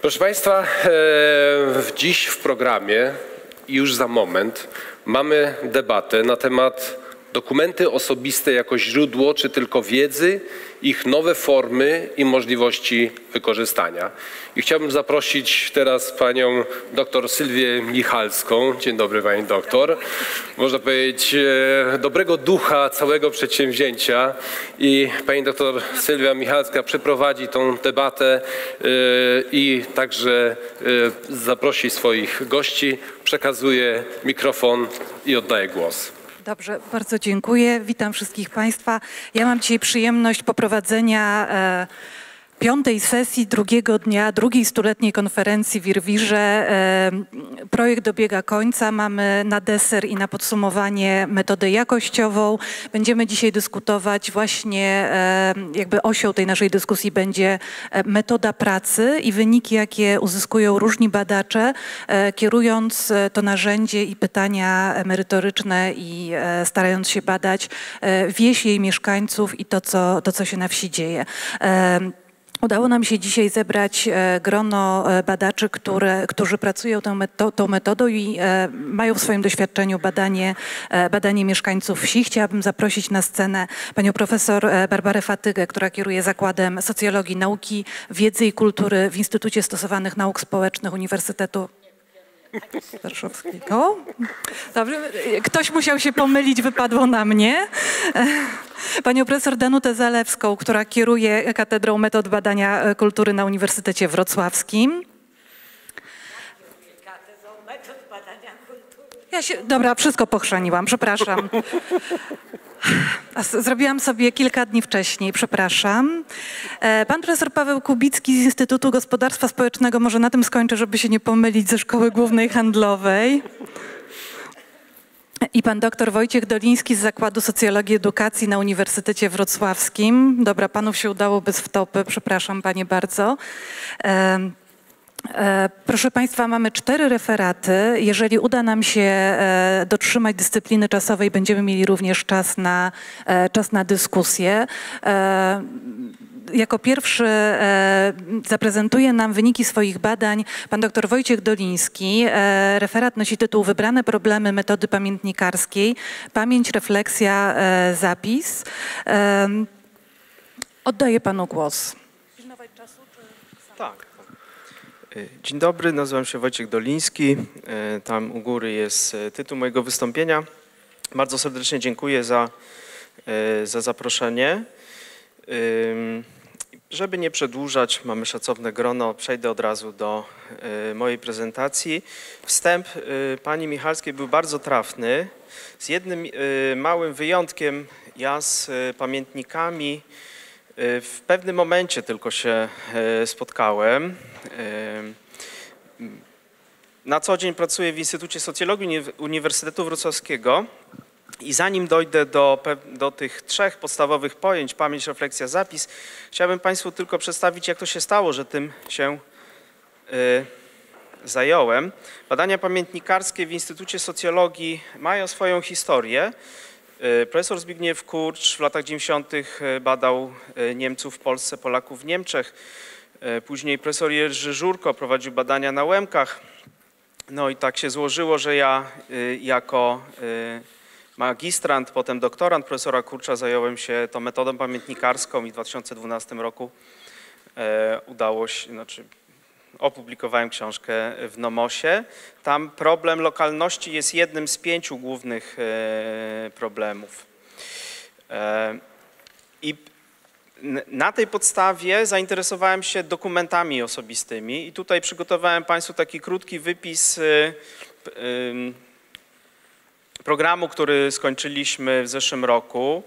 Proszę Państwa, e, dziś w programie i już za moment mamy debatę na temat dokumenty osobiste jako źródło czy tylko wiedzy, ich nowe formy i możliwości wykorzystania. I chciałbym zaprosić teraz panią doktor Sylwię Michalską. Dzień dobry pani doktor. Można powiedzieć e, dobrego ducha całego przedsięwzięcia i pani doktor Sylwia Michalska przeprowadzi tą debatę e, i także e, zaprosi swoich gości. Przekazuję mikrofon i oddaję głos. Dobrze, bardzo dziękuję. Witam wszystkich Państwa. Ja mam dzisiaj przyjemność poprowadzenia e, piątej sesji drugiego dnia drugiej stuletniej konferencji w Irwirze. E, projekt dobiega końca. Mamy na deser i na podsumowanie metodę jakościową. Będziemy dzisiaj dyskutować właśnie, e, jakby osią tej naszej dyskusji będzie e, metoda pracy i wyniki, jakie uzyskują różni badacze, kierując to narzędzie i pytania merytoryczne i starając się badać wieś jej mieszkańców i to, co, to, co się na wsi dzieje. Udało nam się dzisiaj zebrać e, grono e, badaczy, które, którzy pracują tą, meto, tą metodą i e, mają w swoim doświadczeniu badanie, badanie mieszkańców wsi. Chciałabym zaprosić na scenę panią profesor Barbarę Fatygę, która kieruje Zakładem Socjologii, Nauki, Wiedzy i Kultury w Instytucie Stosowanych Nauk Społecznych Uniwersytetu Warszawskiego. Dobrze, ktoś musiał się pomylić, wypadło na mnie. Panią profesor Danutę Zalewską, która kieruje Katedrą Metod Badania Kultury na Uniwersytecie Wrocławskim. Ja się, dobra, wszystko pochrzaniłam, przepraszam. Zrobiłam sobie kilka dni wcześniej, przepraszam. E, Pan profesor Paweł Kubicki z Instytutu Gospodarstwa Społecznego, może na tym skończę, żeby się nie pomylić ze Szkoły Głównej Handlowej. I pan doktor Wojciech Doliński z Zakładu Socjologii Edukacji na Uniwersytecie Wrocławskim. Dobra, panów się udało bez wtopy, przepraszam panie bardzo. E, Proszę Państwa, mamy cztery referaty. Jeżeli uda nam się e, dotrzymać dyscypliny czasowej, będziemy mieli również czas na, e, czas na dyskusję. Jako pierwszy zaprezentuje nam wyniki swoich badań pan dr Wojciech Doliński. Referat nosi tytuł Wybrane problemy metody pamiętnikarskiej. Pamięć, refleksja, zapis. Oddaję panu głos. Tak. Y, Dzień dobry, nazywam się Wojciech Doliński. Y, Tam u góry jest y, tytuł mojego wystąpienia. Bardzo serdecznie dziękuję za, za zaproszenie. Żeby nie przedłużać, mamy szacowne grono, przejdę od razu do mojej prezentacji. Wstęp pani Michalskiej był bardzo trafny, z jednym małym wyjątkiem. Ja z pamiętnikami w pewnym momencie tylko się y, spotkałem. Y, Na co dzień pracuję w Instytucie Socjologii Uni- Uniwersytetu Wrocławskiego i zanim dojdę do, do tych trzech podstawowych pojęć, pamięć, refleksja, zapis, chciałbym Państwu tylko przedstawić, jak to się stało, że tym się zająłem. Badania pamiętnikarskie w Instytucie Socjologii mają swoją historię. Y, Profesor Zbigniew Kurcz w latach 90. badał y, Niemców w Polsce, Polaków w Niemczech. Później profesor Jerzy Żurko prowadził badania na Łemkach. No i tak się złożyło, że ja jako magistrant, potem doktorant profesora Kurcza zająłem się tą metodą pamiętnikarską i w 2012 roku e, udało się, znaczy opublikowałem książkę w Nomosie. Tam problem lokalności jest jednym z pięciu głównych e, problemów. E, I na tej podstawie zainteresowałem się dokumentami osobistymi i tutaj przygotowałem Państwu taki krótki wypis ym, programu, który skończyliśmy w zeszłym roku.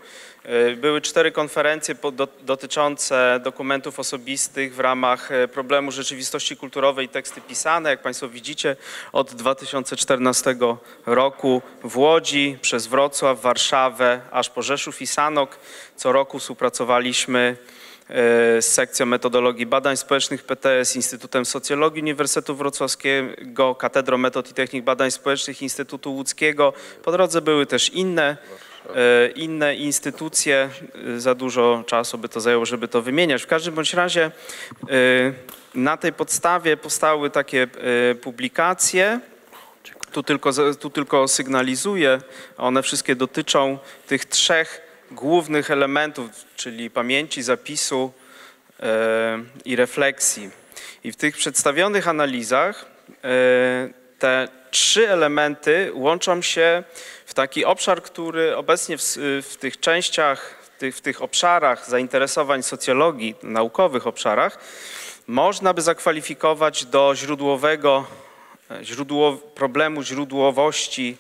Y, Były cztery konferencje dotyczące dokumentów osobistych w ramach y, problemu rzeczywistości kulturowej teksty pisane. Jak Państwo widzicie, od 2014 roku w Łodzi, przez Wrocław, Warszawę, aż po Rzeszów i Sanok. Co roku współpracowaliśmy z sekcją metodologii badań społecznych PTS, Instytutem Socjologii Uniwersytetu Wrocławskiego, Katedrą Metod i Technik Badań Społecznych Instytutu Łódzkiego. Po drodze były też inne, e, inne instytucje. E, Za dużo czasu by to zajęło, żeby to wymieniać. W każdym bądź razie e, na tej podstawie powstały takie e, publikacje. Tu tylko, tu tylko sygnalizuję, one wszystkie dotyczą tych trzech głównych elementów, czyli pamięci, zapisu e, i refleksji. I w tych przedstawionych analizach e, te trzy elementy łączą się w taki obszar, który obecnie w, w tych częściach, w tych, w tych obszarach zainteresowań socjologii, naukowych obszarach, można by zakwalifikować do źródłowego e, źródło, problemu źródłowości,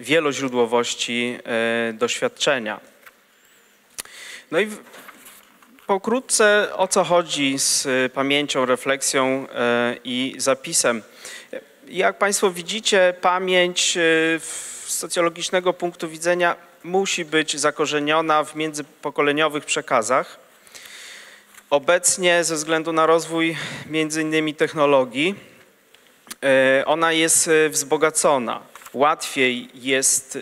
wieloźródłowości e, doświadczenia. No i w- pokrótce o co chodzi z e, pamięcią, refleksją i zapisem. Jak Państwo widzicie, pamięć e, z socjologicznego punktu widzenia musi być zakorzeniona w międzypokoleniowych przekazach. Obecnie ze względu na rozwój między innymi technologii, e, ona jest e, wzbogacona. Łatwiej jest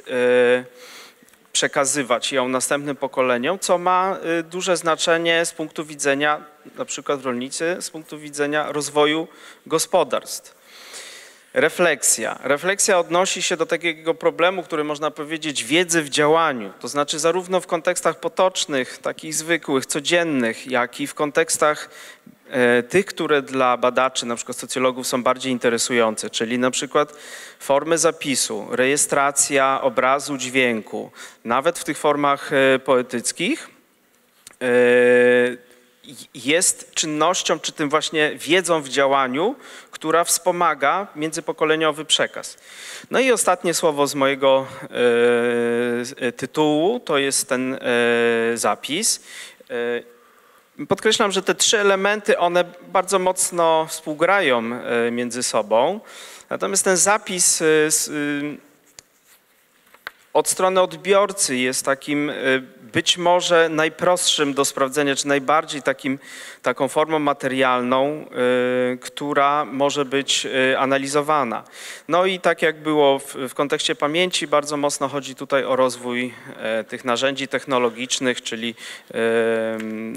przekazywać ją następnym pokoleniom, co ma duże znaczenie z punktu widzenia, na przykład rolnicy, z punktu widzenia rozwoju gospodarstw. Refleksja. Refleksja odnosi się do takiego problemu, który można powiedzieć wiedzy w działaniu. To znaczy zarówno w kontekstach potocznych, takich zwykłych, codziennych, jak i w kontekstach e, tych, które dla badaczy, na przykład socjologów są bardziej interesujące, czyli na przykład formy zapisu, rejestracja obrazu, dźwięku, nawet w tych formach e, poetyckich e, jest czynnością, czy tym właśnie wiedzą w działaniu, która wspomaga międzypokoleniowy przekaz. No i ostatnie słowo z mojego e, tytułu to jest ten e, zapis. E, podkreślam, że te trzy elementy, one bardzo mocno współgrają między sobą. Natomiast ten zapis od strony odbiorcy jest takim y, być może najprostszym do sprawdzenia, czy najbardziej takim, taką formą materialną, y, która może być y, analizowana. No i tak jak było w, w kontekście pamięci, bardzo mocno chodzi tutaj o rozwój e, tych narzędzi technologicznych, czyli e,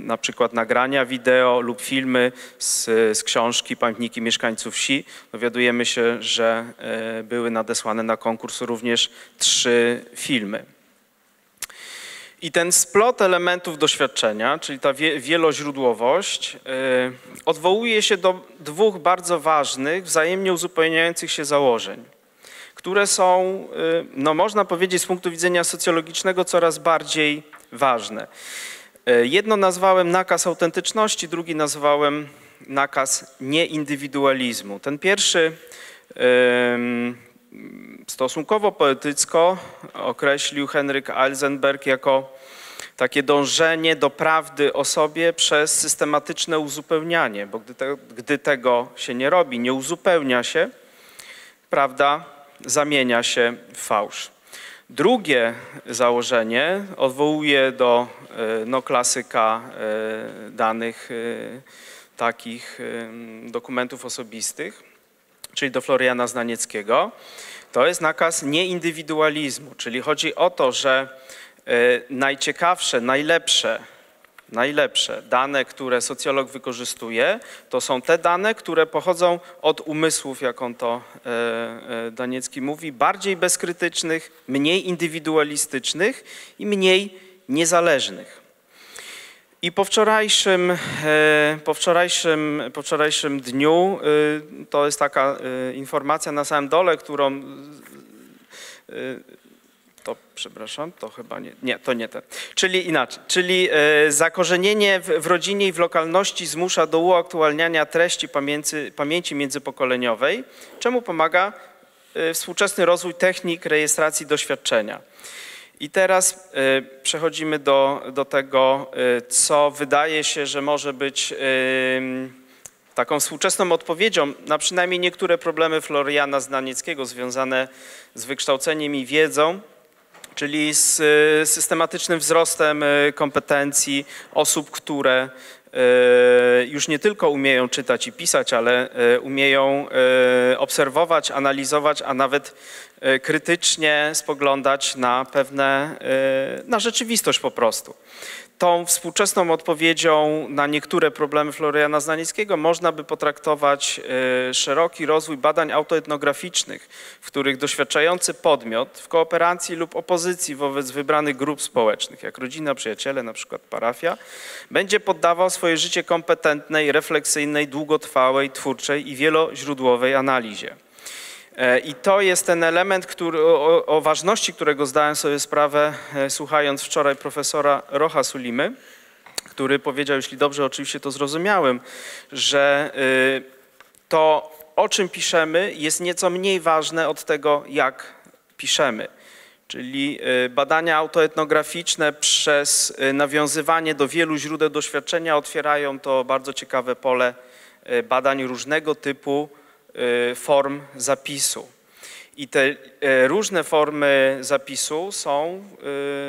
na przykład nagrania wideo lub filmy z, z książki Pamiętniki Mieszkańców Wsi. Dowiadujemy się, że e, były nadesłane na konkurs również trzy filmy. I ten splot elementów doświadczenia, czyli ta wie, wieloźródłowość, e, odwołuje się do dwóch bardzo ważnych, wzajemnie uzupełniających się założeń, które są, e, no można powiedzieć, z punktu widzenia socjologicznego coraz bardziej ważne. E, Jedno nazwałem nakaz autentyczności, drugi nazwałem nakaz nieindywidualizmu. Ten pierwszy stosunkowo poetycko określił Henryk Eisenberg jako takie dążenie do prawdy o sobie przez systematyczne uzupełnianie, bo gdy, te, gdy tego się nie robi, nie uzupełnia się, prawda zamienia się w fałsz. Drugie założenie odwołuje do e, no, klasyka e, danych e, takich dokumentów osobistych, czyli do Floriana Znanieckiego. To jest nakaz nieindywidualizmu, czyli chodzi o to, że e, najciekawsze, najlepsze, najlepsze dane, które socjolog wykorzystuje, to są te dane, które pochodzą od umysłów, jak on to e, e, Daniecki mówi, bardziej bezkrytycznych, mniej indywidualistycznych i mniej niezależnych. I po wczorajszym, e, po wczorajszym, po wczorajszym dniu, e, to jest taka e, informacja na samym dole, którą to przepraszam, to chyba nie, nie, to nie ten. Czyli inaczej, czyli zakorzenienie w, w rodzinie i w lokalności zmusza do uaktualniania treści pamięci, pamięci międzypokoleniowej, czemu pomaga współczesny rozwój technik rejestracji doświadczenia. I teraz e, przechodzimy do, do tego, e, co wydaje się, że może być em, taką współczesną odpowiedzią na przynajmniej niektóre problemy Floriana Znanieckiego związane z wykształceniem i wiedzą, czyli z systematycznym wzrostem kompetencji osób, które już nie tylko umieją czytać i pisać, ale e, umieją e, obserwować, analizować, a nawet e, krytycznie spoglądać na pewne, e, na rzeczywistość po prostu. Tą współczesną odpowiedzią na niektóre problemy Floriana Znanickiego można by potraktować e, szeroki rozwój badań autoetnograficznych, w których doświadczający podmiot w kooperacji lub opozycji wobec wybranych grup społecznych, jak rodzina, przyjaciele, na przykład parafia, będzie poddawał swoje życie kompetentnej, refleksyjnej, długotrwałej, twórczej i wieloźródłowej analizie. E, I to jest ten element, który, o, o ważności którego zdałem sobie sprawę, e, słuchając wczoraj profesora Rocha Sulimy, który powiedział, jeśli dobrze oczywiście to zrozumiałem, że y, to, o czym piszemy, jest nieco mniej ważne od tego, jak piszemy. Czyli y, badania autoetnograficzne przez y, nawiązywanie do wielu źródeł doświadczenia otwierają to bardzo ciekawe pole badań różnego typu form zapisu. I te y, różne formy zapisu są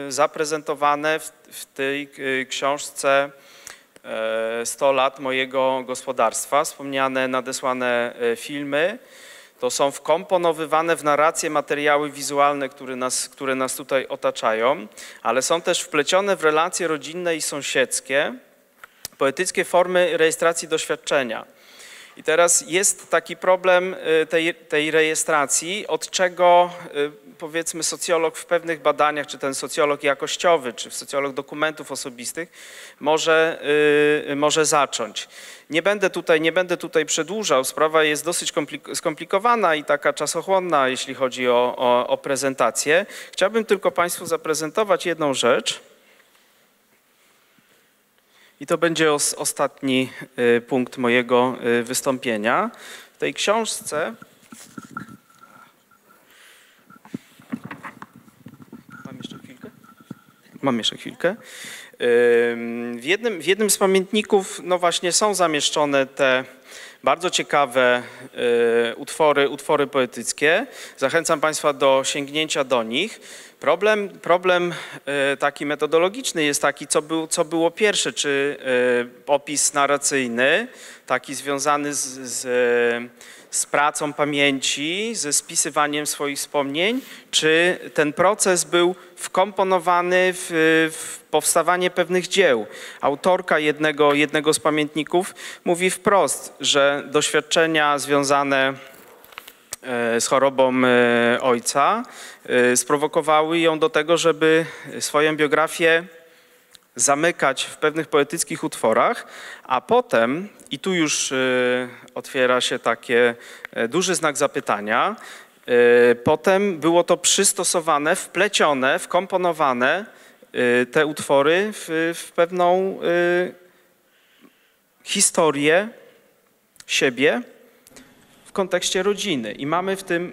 y, zaprezentowane w, tej y, książce e, 100 lat mojego gospodarstwa, wspomniane, nadesłane filmy. To są wkomponowywane w narrację materiały wizualne, które nas, które nas tutaj otaczają, ale są też wplecione w relacje rodzinne i sąsiedzkie, poetyckie formy rejestracji doświadczenia. I teraz jest taki problem y, tej, tej rejestracji, od czego y, powiedzmy socjolog w pewnych badaniach, czy ten socjolog jakościowy, czy socjolog dokumentów osobistych może, y, może zacząć. Nie będę, tutaj, nie będę tutaj przedłużał, sprawa jest dosyć komplik- skomplikowana i taka czasochłonna, jeśli chodzi o, o, o prezentację. Chciałbym tylko Państwu zaprezentować jedną rzecz. I to będzie os, ostatni y, punkt mojego y, wystąpienia. W tej książce. Mam jeszcze chwilkę? Mam jeszcze chwilkę. W jednym, w jednym z pamiętników, no właśnie, są zamieszczone te bardzo ciekawe y, utwory, utwory poetyckie. Zachęcam Państwa do sięgnięcia do nich. Problem, problem y, taki metodologiczny jest taki, co, był, co było pierwsze, czy y, opis narracyjny, taki związany z, z, z pracą pamięci, ze spisywaniem swoich wspomnień, czy ten proces był wkomponowany w, w powstawanie pewnych dzieł. Autorka jednego, jednego z pamiętników mówi wprost, że doświadczenia związane e, z chorobą e, ojca e, sprowokowały ją do tego, żeby swoją biografię zamykać w pewnych poetyckich utworach, a potem, i tu już e, otwiera się takie e, duży znak zapytania, e, potem było to przystosowane, wplecione, wkomponowane e, te utwory w, w pewną e, historię siebie w kontekście rodziny. I mamy w tym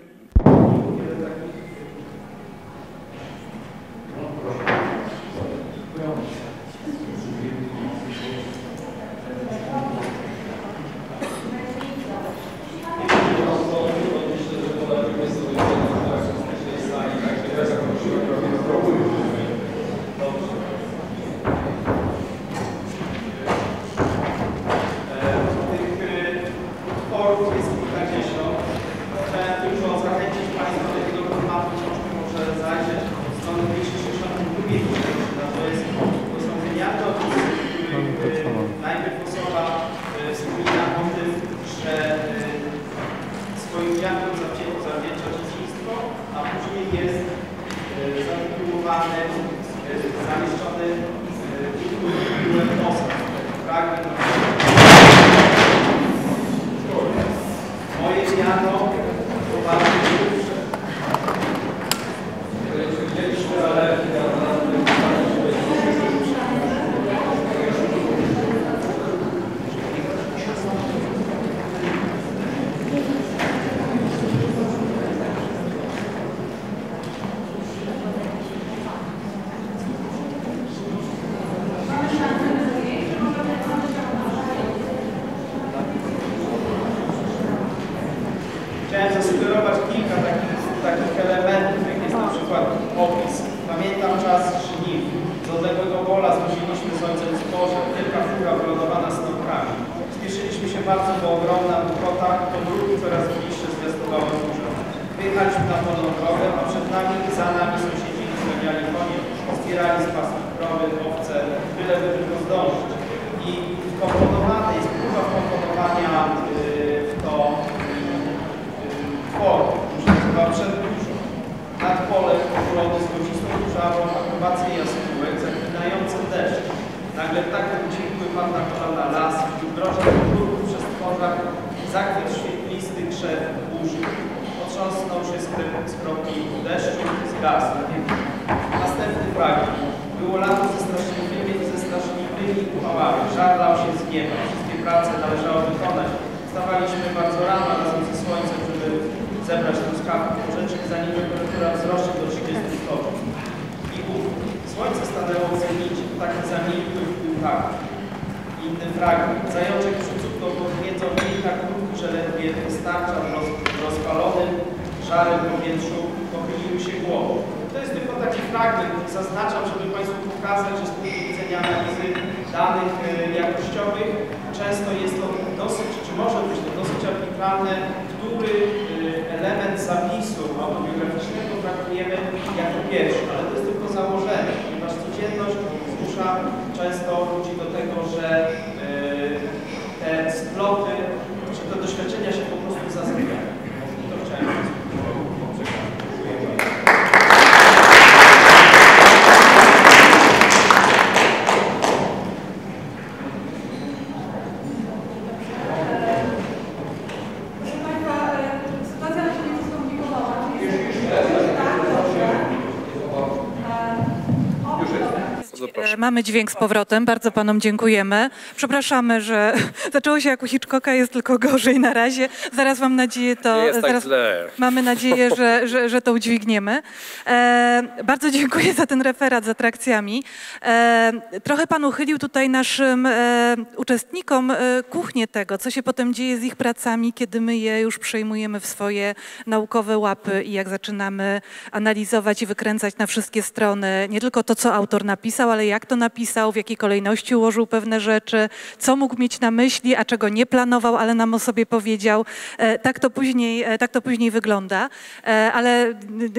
Mamy dźwięk z powrotem, bardzo panom dziękujemy. Przepraszamy, że zaczęło się jak u Hitchcocka, jest tylko gorzej na razie. Zaraz mam nadzieję to... Nie jest tak zaraz źle. Mamy nadzieję, że, że, że to udźwigniemy. E, bardzo dziękuję za ten referat z atrakcjami. E, trochę pan uchylił tutaj naszym e, uczestnikom e, kuchnię tego, co się potem dzieje z ich pracami, kiedy my je już przejmujemy w swoje naukowe łapy i jak zaczynamy analizować i wykręcać na wszystkie strony nie tylko to, co autor napisał, ale jak to napisał, w jakiej kolejności ułożył pewne rzeczy, co mógł mieć na myśli, a czego nie planował, ale nam o sobie powiedział. E, tak, to później, e, tak to później wygląda, e, ale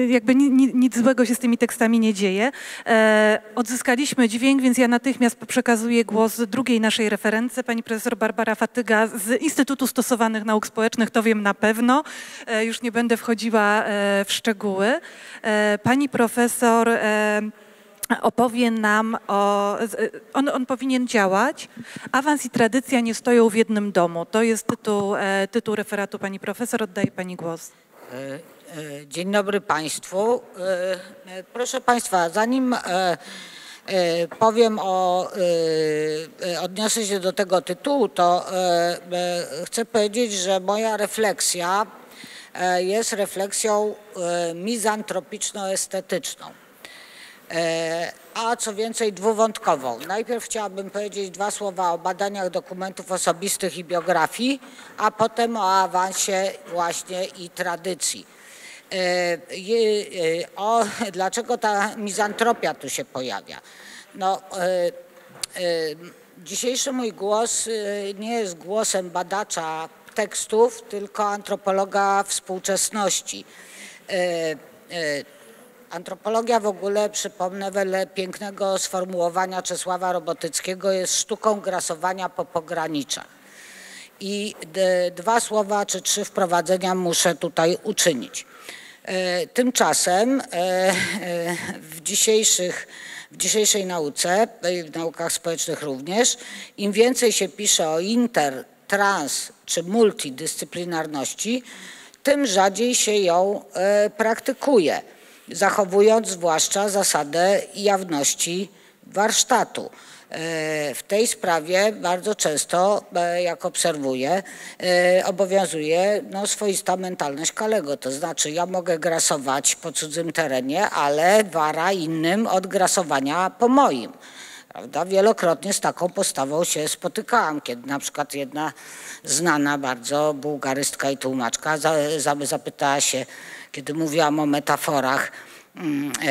jakby ni, ni, nic złego się z tymi tekstami nie dzieje. Odzyskaliśmy dźwięk, więc ja natychmiast przekazuję głos drugiej naszej referentce, pani profesor Barbara Fatyga z Instytutu Stosowanych Nauk Społecznych, to wiem na pewno, już nie będę wchodziła w szczegóły. Pani profesor opowie nam o. z- On, on powinien działać. Awans i tradycja nie stoją w jednym domu. To jest tytuł, e, tytuł referatu pani profesor. Oddaję pani głos. E, e, Dzień dobry Państwu. Proszę Państwa, zanim powiem o, odniosę się do tego tytułu, to chcę powiedzieć, że moja refleksja jest refleksją mizantropiczno-estetyczną. E, a co więcej dwuwątkową. Najpierw chciałabym powiedzieć dwa słowa o badaniach dokumentów osobistych i biografii, a potem o awansie właśnie i tradycji. E, e, O, dlaczego ta mizantropia tu się pojawia? No, dzisiejszy mój głos nie jest głosem badacza tekstów, tylko antropologa współczesności. Antropologia w ogóle, przypomnę, wedle pięknego sformułowania Czesława Robotyckiego, jest sztuką grasowania po pograniczach. I dwa słowa czy trzy wprowadzenia muszę tutaj uczynić. E, Tymczasem e, e, w, dzisiejszych, w dzisiejszej nauce, w naukach społecznych również, im więcej się pisze o inter, trans czy multidyscyplinarności, tym rzadziej się ją praktykuje, zachowując zwłaszcza zasadę jawności warsztatu. E, W tej sprawie bardzo często, e, jak obserwuję, e, obowiązuje no, swoista mentalność Kalego. To znaczy, ja mogę grasować po cudzym terenie, ale wara innym od grasowania po moim. Prawda? Wielokrotnie z taką postawą się spotykałam, kiedy na przykład jedna znana bardzo bułgarystka i tłumaczka za, za, zapytała się, kiedy mówiłam o metaforach, mm, e,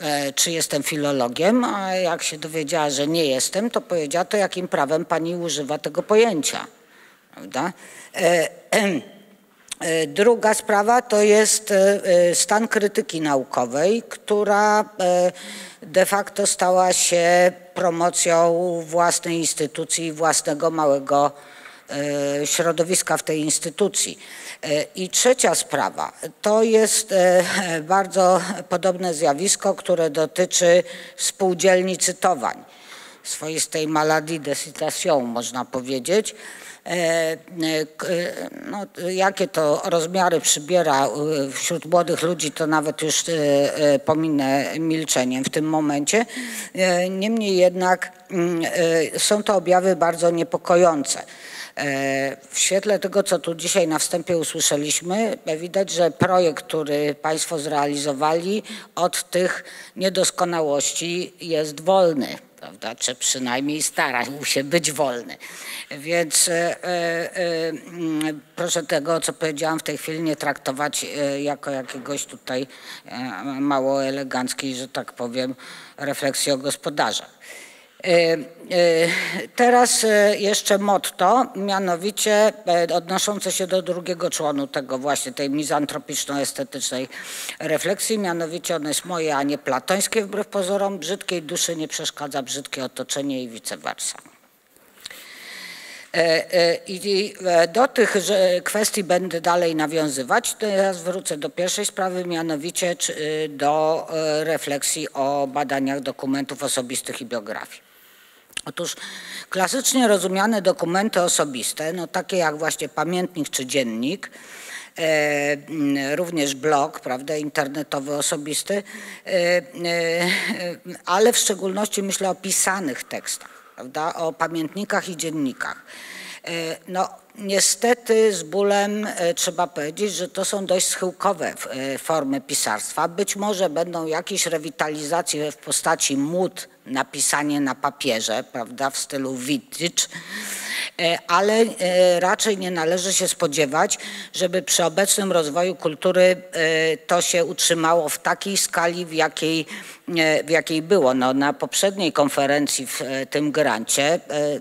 e, czy jestem filologiem, a jak się dowiedziała, że nie jestem, to powiedziała, to jakim prawem pani używa tego pojęcia. Prawda? E, Druga sprawa to jest stan krytyki naukowej, która de facto stała się promocją własnej instytucji, własnego małego środowiska w tej instytucji. E, I trzecia sprawa to jest e, bardzo podobne zjawisko, które dotyczy spółdzielni cytowań, swoistej maladie de można powiedzieć. E, e, e, No, jakie to rozmiary przybiera e, wśród młodych ludzi, to nawet już e, e, pominę milczeniem w tym momencie. E, Niemniej jednak mm, e, są to objawy bardzo niepokojące. E, W świetle tego, co tu dzisiaj na wstępie usłyszeliśmy, widać, że projekt, który Państwo zrealizowali, od tych niedoskonałości jest wolny, prawda? czy przynajmniej starał się być wolny. Więc e, e, proszę tego, co powiedziałam w tej chwili, nie traktować jako jakiegoś tutaj mało eleganckiej, że tak powiem, refleksji o gospodarzach. E, e, Teraz e, jeszcze motto, mianowicie odnoszące się do drugiego członu tego właśnie, tej mizantropiczno-estetycznej refleksji, mianowicie ono jest moje, a nie platońskie wbrew pozorom, brzydkiej duszy nie przeszkadza brzydkie otoczenie i vice versa. I do tych kwestii będę dalej nawiązywać. Teraz wrócę do pierwszej sprawy, mianowicie y, do refleksji o badaniach dokumentów osobistych i biografii. Otóż klasycznie rozumiane dokumenty osobiste, no takie jak właśnie pamiętnik czy dziennik, e, mm, również blog, prawda, internetowy osobisty, e, e, ale w szczególności myślę o pisanych tekstach, prawda, o pamiętnikach i dziennikach. No, niestety z bólem trzeba powiedzieć, że to są dość schyłkowe formy pisarstwa. Być może będą jakieś rewitalizacje w postaci mód napisanie na papierze, prawda, w stylu vintage, e, ale e, raczej nie należy się spodziewać, żeby przy obecnym rozwoju kultury e, to się utrzymało w takiej skali, w jakiej, w jakiej było. No, na poprzedniej konferencji w e, tym grancie e, e,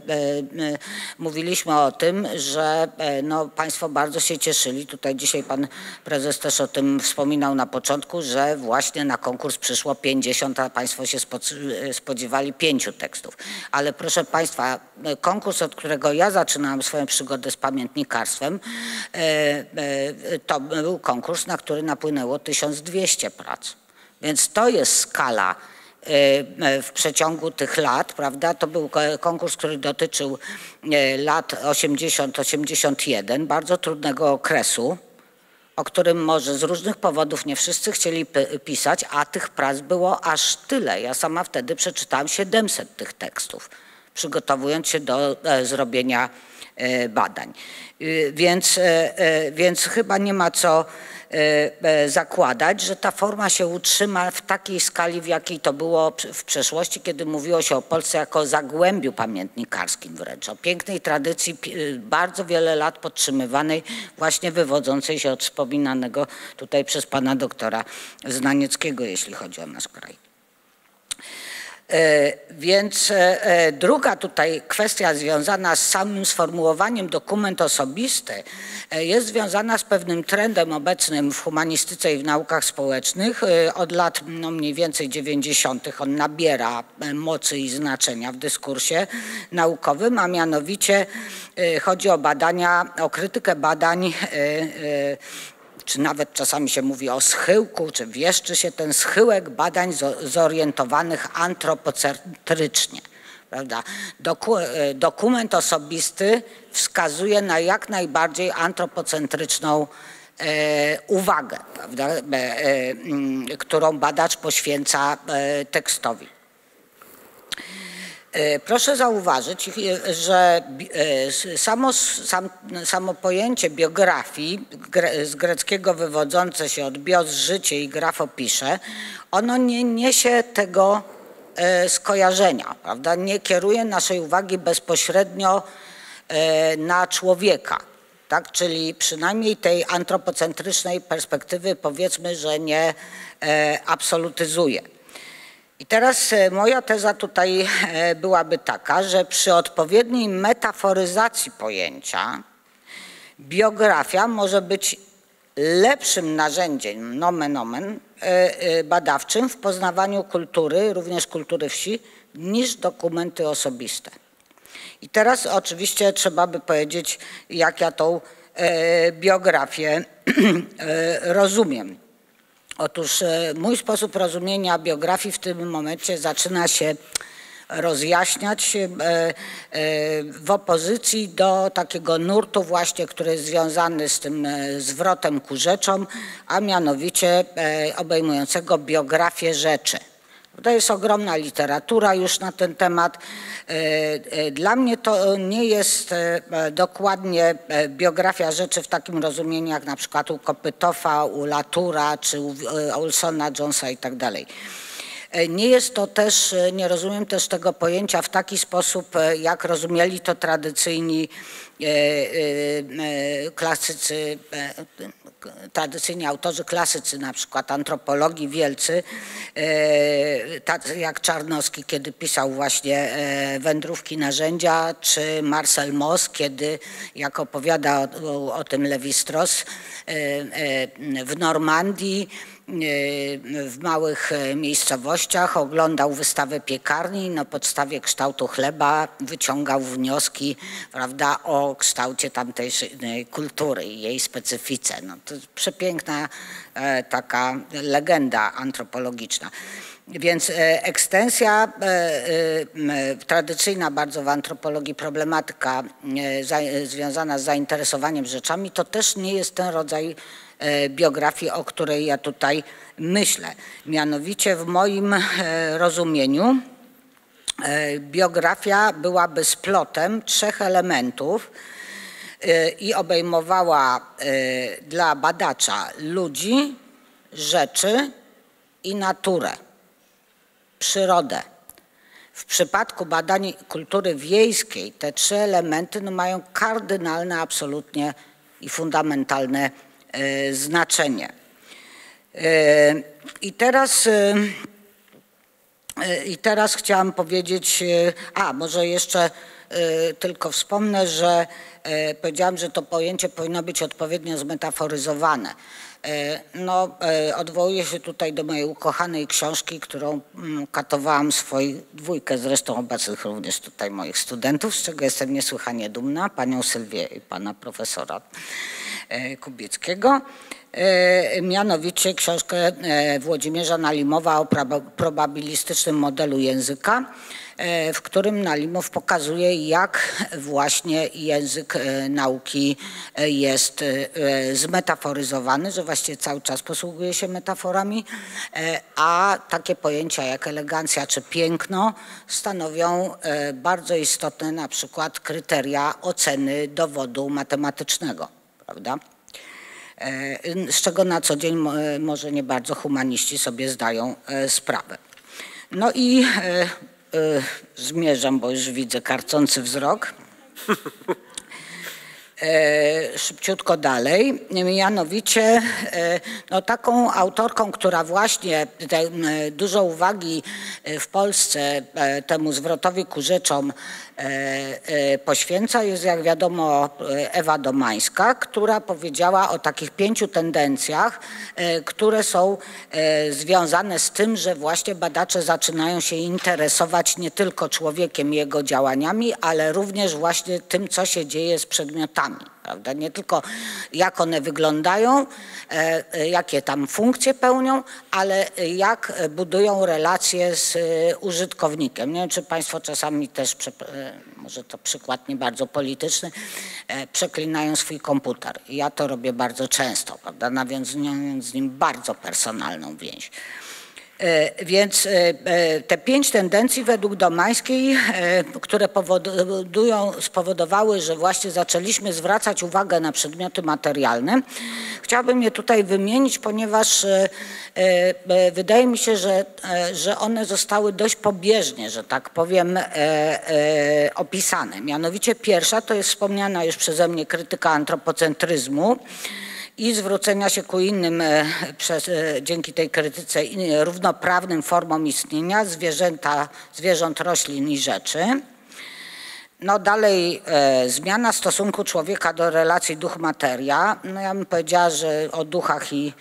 e, mówiliśmy o tym, że e, no, Państwo bardzo się cieszyli. Tutaj dzisiaj Pan Prezes też o tym wspominał na początku, że właśnie na konkurs przyszło 50, a Państwo się spo- spodziewali pięciu tekstów. Ale proszę Państwa, e, konkurs, od którego ja zaczynałam swoją przygodę z pamiętnikarstwem, e, e, to był konkurs, na który napłynęło 1200 prac. Więc to jest skala e, w przeciągu tych lat, prawda? To był ko- konkurs, który dotyczył e, lat 80-81, bardzo trudnego okresu, o którym może z różnych powodów nie wszyscy chcieli pisać, a tych prac było aż tyle. Ja sama wtedy przeczytałam 700 tych tekstów, przygotowując się do e, zrobienia e, badań. Y, Więc, e, e, więc chyba nie ma co e, e, zakładać, że ta forma się utrzyma w takiej skali, w jakiej to było w przeszłości, kiedy mówiło się o Polsce jako o zagłębiu pamiętnikarskim wręcz, o pięknej tradycji y, bardzo wiele lat podtrzymywanej, właśnie wywodzącej się od wspominanego tutaj przez pana doktora Znanieckiego, jeśli chodzi o nasz kraj. E, Więc e, e, druga tutaj kwestia związana z samym sformułowaniem dokument osobisty jest związana z pewnym trendem obecnym w humanistyce i w naukach społecznych. Od lat no, mniej więcej 90. on nabiera mocy i znaczenia w dyskursie naukowym, a mianowicie chodzi o badania, o krytykę badań czy nawet czasami się mówi o schyłku, czy wieszczy się ten schyłek badań zo- zorientowanych antropocentrycznie. Prawda? Doku, e, dokument osobisty wskazuje na jak najbardziej antropocentryczną e, uwagę, prawda? E, e, którą badacz poświęca e, tekstowi. E, Proszę zauważyć, że e, samo, sam, samo pojęcie biografii, z greckiego wywodzące się od bios życie i grafo pisze, ono nie niesie tego e, skojarzenia, prawda? nie kieruje naszej uwagi bezpośrednio na człowieka. Tak, czyli przynajmniej tej antropocentrycznej perspektywy powiedzmy, że nie absolutyzuje. I teraz e, moja teza tutaj e, byłaby taka, że przy odpowiedniej metaforyzacji pojęcia, biografia może być lepszym narzędziem, nomen omen, e, badawczym w poznawaniu kultury, również kultury wsi, niż dokumenty osobiste. I teraz oczywiście trzeba by powiedzieć, jak ja tą biografię rozumiem. Otóż mój sposób rozumienia biografii w tym momencie zaczyna się rozjaśniać e, e, w opozycji do takiego nurtu właśnie, który jest związany z tym e, zwrotem ku rzeczom, a mianowicie obejmującego biografię rzeczy. To jest ogromna literatura już na ten temat. Dla mnie to nie jest dokładnie biografia rzeczy w takim rozumieniu jak na przykład u Kopytofa, u Latura czy u Olsona, Jonesa i tak dalej. E, nie jest to też, e, nie rozumiem też tego pojęcia w taki sposób, e, jak rozumieli to tradycyjni klasycy, tradycyjni autorzy klasycy, na przykład antropologii wielcy, tacy jak Czarnowski, kiedy pisał właśnie Wędrówki narzędzia, czy Marcel Moss, kiedy, jak opowiada o, o tym Levi-Strauss, w Normandii, w małych e, miejscowościach, oglądał wystawę piekarni na podstawie kształtu chleba wyciągał wnioski prawda, o kształcie tamtejszej e, kultury i jej specyfice. No, to przepiękna e, taka legenda antropologiczna. Więc ekstensja tradycyjna bardzo w antropologii, problematyka związana z zainteresowaniem rzeczami, to też nie jest ten rodzaj biografii, o której ja tutaj myślę. Mianowicie w moim e, rozumieniu e, biografia byłaby splotem trzech elementów i obejmowała dla badacza ludzi, rzeczy i naturę, przyrodę. W przypadku badań kultury wiejskiej te trzy elementy no, mają kardynalne absolutnie i fundamentalne E, znaczenie. E, I teraz, e, i teraz chciałam powiedzieć, a może jeszcze tylko wspomnę, że powiedziałam, że to pojęcie powinno być odpowiednio zmetaforyzowane. No, odwołuję się tutaj do mojej ukochanej książki, którą mm, katowałam swoich dwójkę zresztą obecnych również tutaj moich studentów, z czego jestem niesłychanie dumna, panią Sylwię i pana profesora. E, Kubickiego. E, mianowicie książkę e, Włodzimierza Nalimowa o probabilistycznym modelu języka, w którym Nalimow pokazuje, jak właśnie język nauki jest zmetaforyzowany, że właściwie cały czas posługuje się metaforami, a takie pojęcia jak elegancja czy piękno stanowią bardzo istotne na przykład kryteria oceny dowodu matematycznego prawda? E, z czego na co dzień może nie bardzo humaniści sobie zdają e, sprawę. No i e, zmierzam, bo już widzę karcący wzrok. szybciutko dalej. Mianowicie no, taką autorką, która właśnie te, dużo uwagi w Polsce temu zwrotowi ku rzeczom poświęca jest, jak wiadomo, Ewa Domańska, która powiedziała o takich pięciu tendencjach, e, które są związane z tym, że właśnie badacze zaczynają się interesować nie tylko człowiekiem i jego działaniami, ale również właśnie tym, co się dzieje z przedmiotami. Prawda? Nie tylko jak one wyglądają, jakie tam funkcje pełnią, ale jak budują relacje z użytkownikiem. Nie wiem, czy Państwo czasami też może to przykład nie bardzo polityczny, e, przeklinają swój komputer. Ja to robię bardzo często, prawda, nawiązując z nim bardzo personalną więź. E, więc e, te pięć tendencji według Domańskiej, które powodują, spowodowały, że właśnie zaczęliśmy zwracać uwagę na przedmioty materialne, chciałabym je tutaj wymienić, ponieważ wydaje mi się, że, że one zostały dość pobieżnie, że tak powiem, opisane. Mianowicie pierwsza to jest wspomniana już przeze mnie krytyka antropocentryzmu, i zwrócenia się ku innym e, przez, e, dzięki tej krytyce równoprawnym formom istnienia zwierzęta, zwierząt, roślin i rzeczy. No dalej e, zmiana stosunku człowieka do relacji duch-materia. No ja bym powiedziała, że o duchach i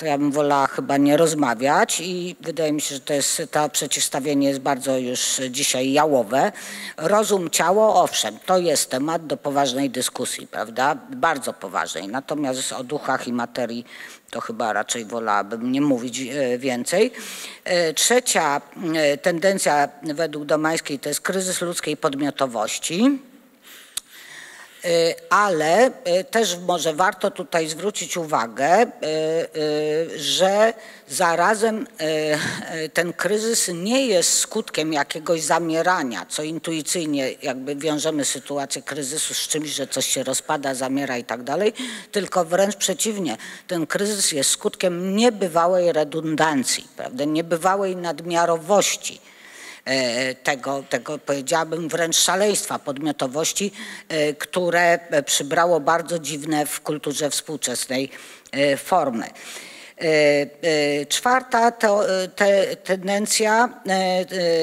to ja bym wolała chyba nie rozmawiać i wydaje mi się, że to jest, to przeciwstawienie jest bardzo już dzisiaj jałowe. Rozum, ciało, owszem, to jest temat do poważnej dyskusji, prawda? Bardzo poważnej. Natomiast o duchach i materii to chyba raczej wolałabym nie mówić e, więcej. E, Trzecia e, tendencja według Domańskiej to jest kryzys ludzkiej podmiotowości. Y, ale y, też może warto tutaj zwrócić uwagę, y, że zarazem ten kryzys nie jest skutkiem jakiegoś zamierania, co intuicyjnie jakby wiążemy sytuację kryzysu z czymś, że coś się rozpada, zamiera i tak dalej, tylko wręcz przeciwnie. Ten kryzys jest skutkiem niebywałej redundancji, prawda, niebywałej nadmiarowości E, tego, tego powiedziałabym wręcz szaleństwa podmiotowości, e, które przybrało bardzo dziwne w kulturze współczesnej e, formy. E, e, czwarta to, e, te, tendencja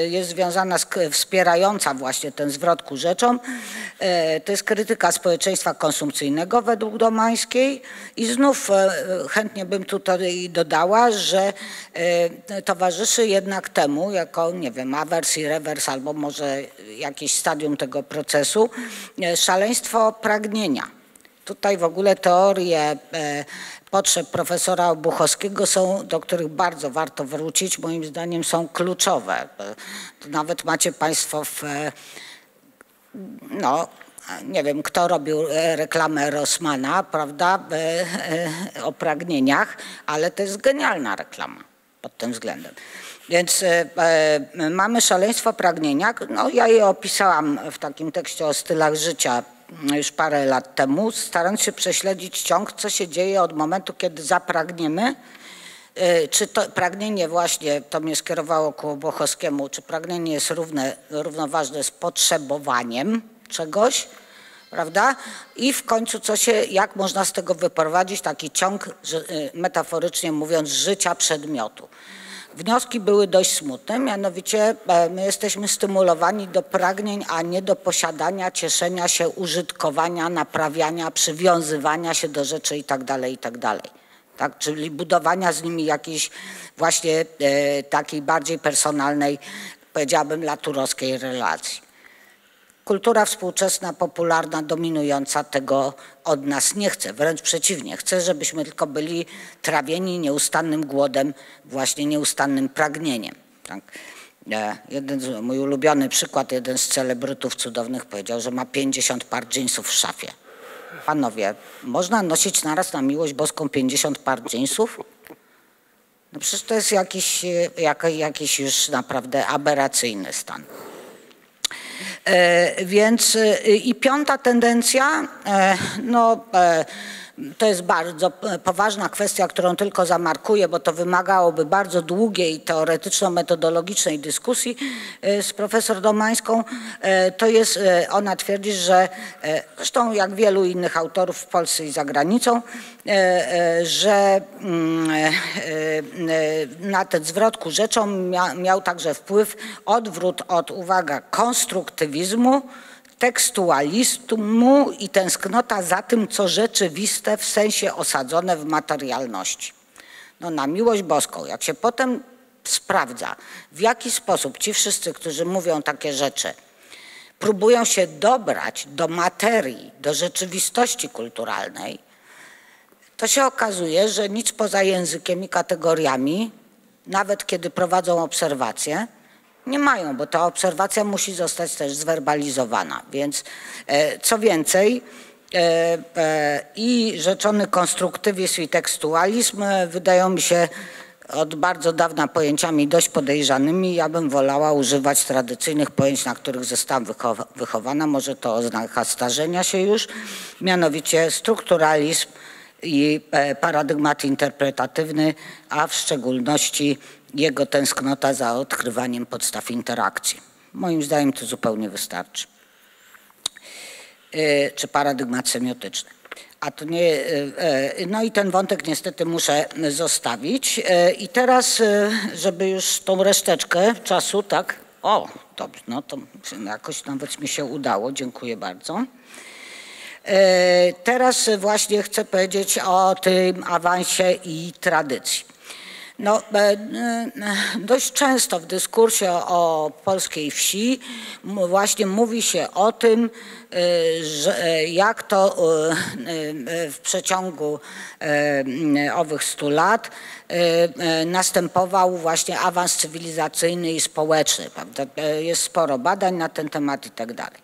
jest związana z wspierająca właśnie ten zwrot ku rzeczom. To jest krytyka społeczeństwa konsumpcyjnego według Domańskiej i znów chętnie bym tutaj dodała, że towarzyszy jednak temu, jako nie wiem, awers i rewers albo może jakieś stadium tego procesu, szaleństwo pragnienia. Tutaj w ogóle teorie potrzeb profesora Buchowskiego są, do których bardzo warto wrócić, moim zdaniem są kluczowe. Nawet macie Państwo w, no, nie wiem, kto robił reklamę Rossmana, prawda, o pragnieniach, ale to jest genialna reklama pod tym względem. Więc e, mamy szaleństwo pragnienia. No, ja je opisałam w takim tekście o stylach życia już parę lat temu, starając się prześledzić ciąg, co się dzieje od momentu, kiedy zapragniemy, e, czy to pragnienie właśnie, to mnie skierowało ku Bochowskiemu, czy pragnienie jest równe, równoważne z potrzebowaniem czegoś, prawda? I w końcu co się, jak można z tego wyprowadzić taki ciąg, e, metaforycznie mówiąc, życia przedmiotu. Wnioski były dość smutne, mianowicie e, my jesteśmy stymulowani do pragnień, a nie do posiadania, cieszenia się, użytkowania, naprawiania, przywiązywania się do rzeczy itd., tak itd. Tak, tak? Czyli budowania z nimi jakiejś właśnie e, takiej bardziej personalnej, powiedziałabym, laturowskiej relacji. Kultura współczesna, popularna, dominująca tego od nas nie chce, wręcz przeciwnie. Chce, żebyśmy tylko byli trawieni nieustannym głodem, właśnie nieustannym pragnieniem. Tak? E, jeden z, mój ulubiony przykład, jeden z celebrytów cudownych powiedział, że ma 50 par dżinsów w szafie. Panowie, można nosić naraz na miłość boską 50 par dżinsów? No przecież to jest jakiś, e, jakiś już naprawdę aberracyjny stan. E, więc e, i piąta tendencja, e, no to jest bardzo poważna kwestia, którą tylko zamarkuję, bo to wymagałoby bardzo długiej teoretyczno-metodologicznej dyskusji e, z profesor Domańską. E, to jest, e, ona twierdzi, że zresztą jak wielu innych autorów w Polsce i za granicą, że mm, na ten zwrot ku rzeczom miał także wpływ odwrót od, uwaga, konstruktywizmu, tekstualizmu i tęsknota za tym, co rzeczywiste w sensie osadzone w materialności. No na miłość boską, jak się potem sprawdza, w jaki sposób ci wszyscy, którzy mówią takie rzeczy, próbują się dobrać do materii, do rzeczywistości kulturalnej, to się okazuje, że nic poza językiem i kategoriami, nawet kiedy prowadzą obserwacje, nie mają, bo ta obserwacja musi zostać też zwerbalizowana. Więc e, co więcej, e, e, i rzeczony konstruktywizm i tekstualizm wydają mi się od bardzo dawna pojęciami dość podejrzanymi. Ja bym wolała używać tradycyjnych pojęć, na których zostałam wychowana. Może to oznaka starzenia się już. Mianowicie strukturalizm i paradygmat interpretatywny, a w szczególności jego tęsknota za odkrywaniem podstaw interakcji. Moim zdaniem to zupełnie wystarczy. E, czy paradygmat semiotyczny. A to nie, e, e, no i ten wątek niestety muszę zostawić. I teraz, żeby już tą reszteczkę czasu, tak, O, dobrze, no to jakoś nawet mi się udało, dziękuję bardzo. Teraz właśnie chcę powiedzieć o tym awansie i tradycji. No, e, e, dość często w dyskursie o polskiej wsi właśnie mówi się o tym, e, że jak to w przeciągu owych stu lat następował właśnie awans cywilizacyjny i społeczny. Prawda? Jest sporo badań na ten temat i tak dalej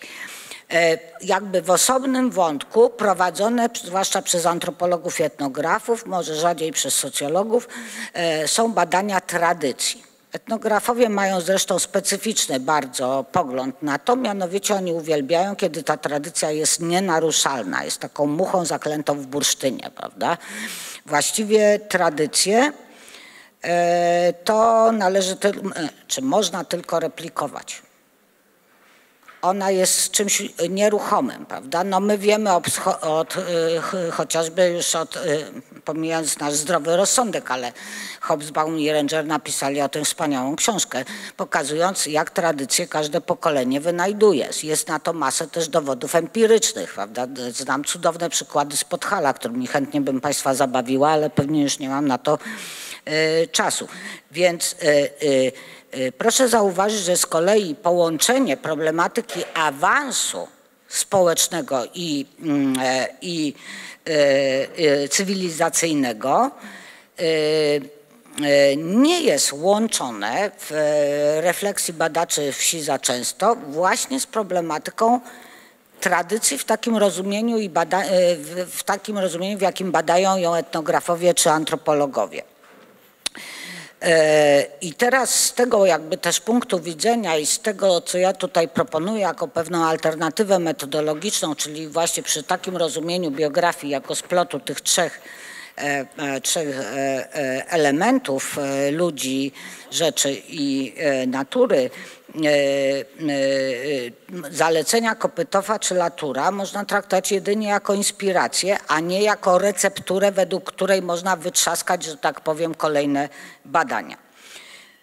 jakby w osobnym wątku prowadzone, zwłaszcza przez antropologów i etnografów, może rzadziej przez socjologów, e, są badania tradycji. Etnografowie mają zresztą specyficzny bardzo pogląd na to, mianowicie oni uwielbiają, kiedy ta tradycja jest nienaruszalna, jest taką muchą zaklętą w bursztynie, prawda? Właściwie tradycje e, to należy, e, czy można tylko replikować ona jest czymś nieruchomym, prawda? No my wiemy od, od, y, ch- chociażby już od, y, pomijając nasz zdrowy rozsądek, ale Hobsbawm i Ranger napisali o tym wspaniałą książkę, pokazując jak tradycje każde pokolenie wynajduje. Jest na to masę też dowodów empirycznych, prawda? Znam cudowne przykłady z Podhala, którymi chętnie bym Państwa zabawiła, ale pewnie już nie mam na to y, czasu. Więc Proszę zauważyć, że z kolei połączenie problematyki awansu społecznego i, mm, e, i e, e, cywilizacyjnego nie jest łączone w refleksji badaczy wsi za często właśnie z problematyką tradycji w takim rozumieniu i bada, w takim rozumieniu, w jakim badają ją etnografowie czy antropologowie. E, I teraz z tego jakby też punktu widzenia i z tego, co ja tutaj proponuję jako pewną alternatywę metodologiczną, czyli właśnie przy takim rozumieniu biografii jako splotu tych trzech, e, e, trzech elementów ludzi, rzeczy i natury, zalecenia Kopytowa czy Latura można traktować jedynie jako inspirację, a nie jako recepturę, według której można wytrzaskać, że tak powiem, kolejne badania.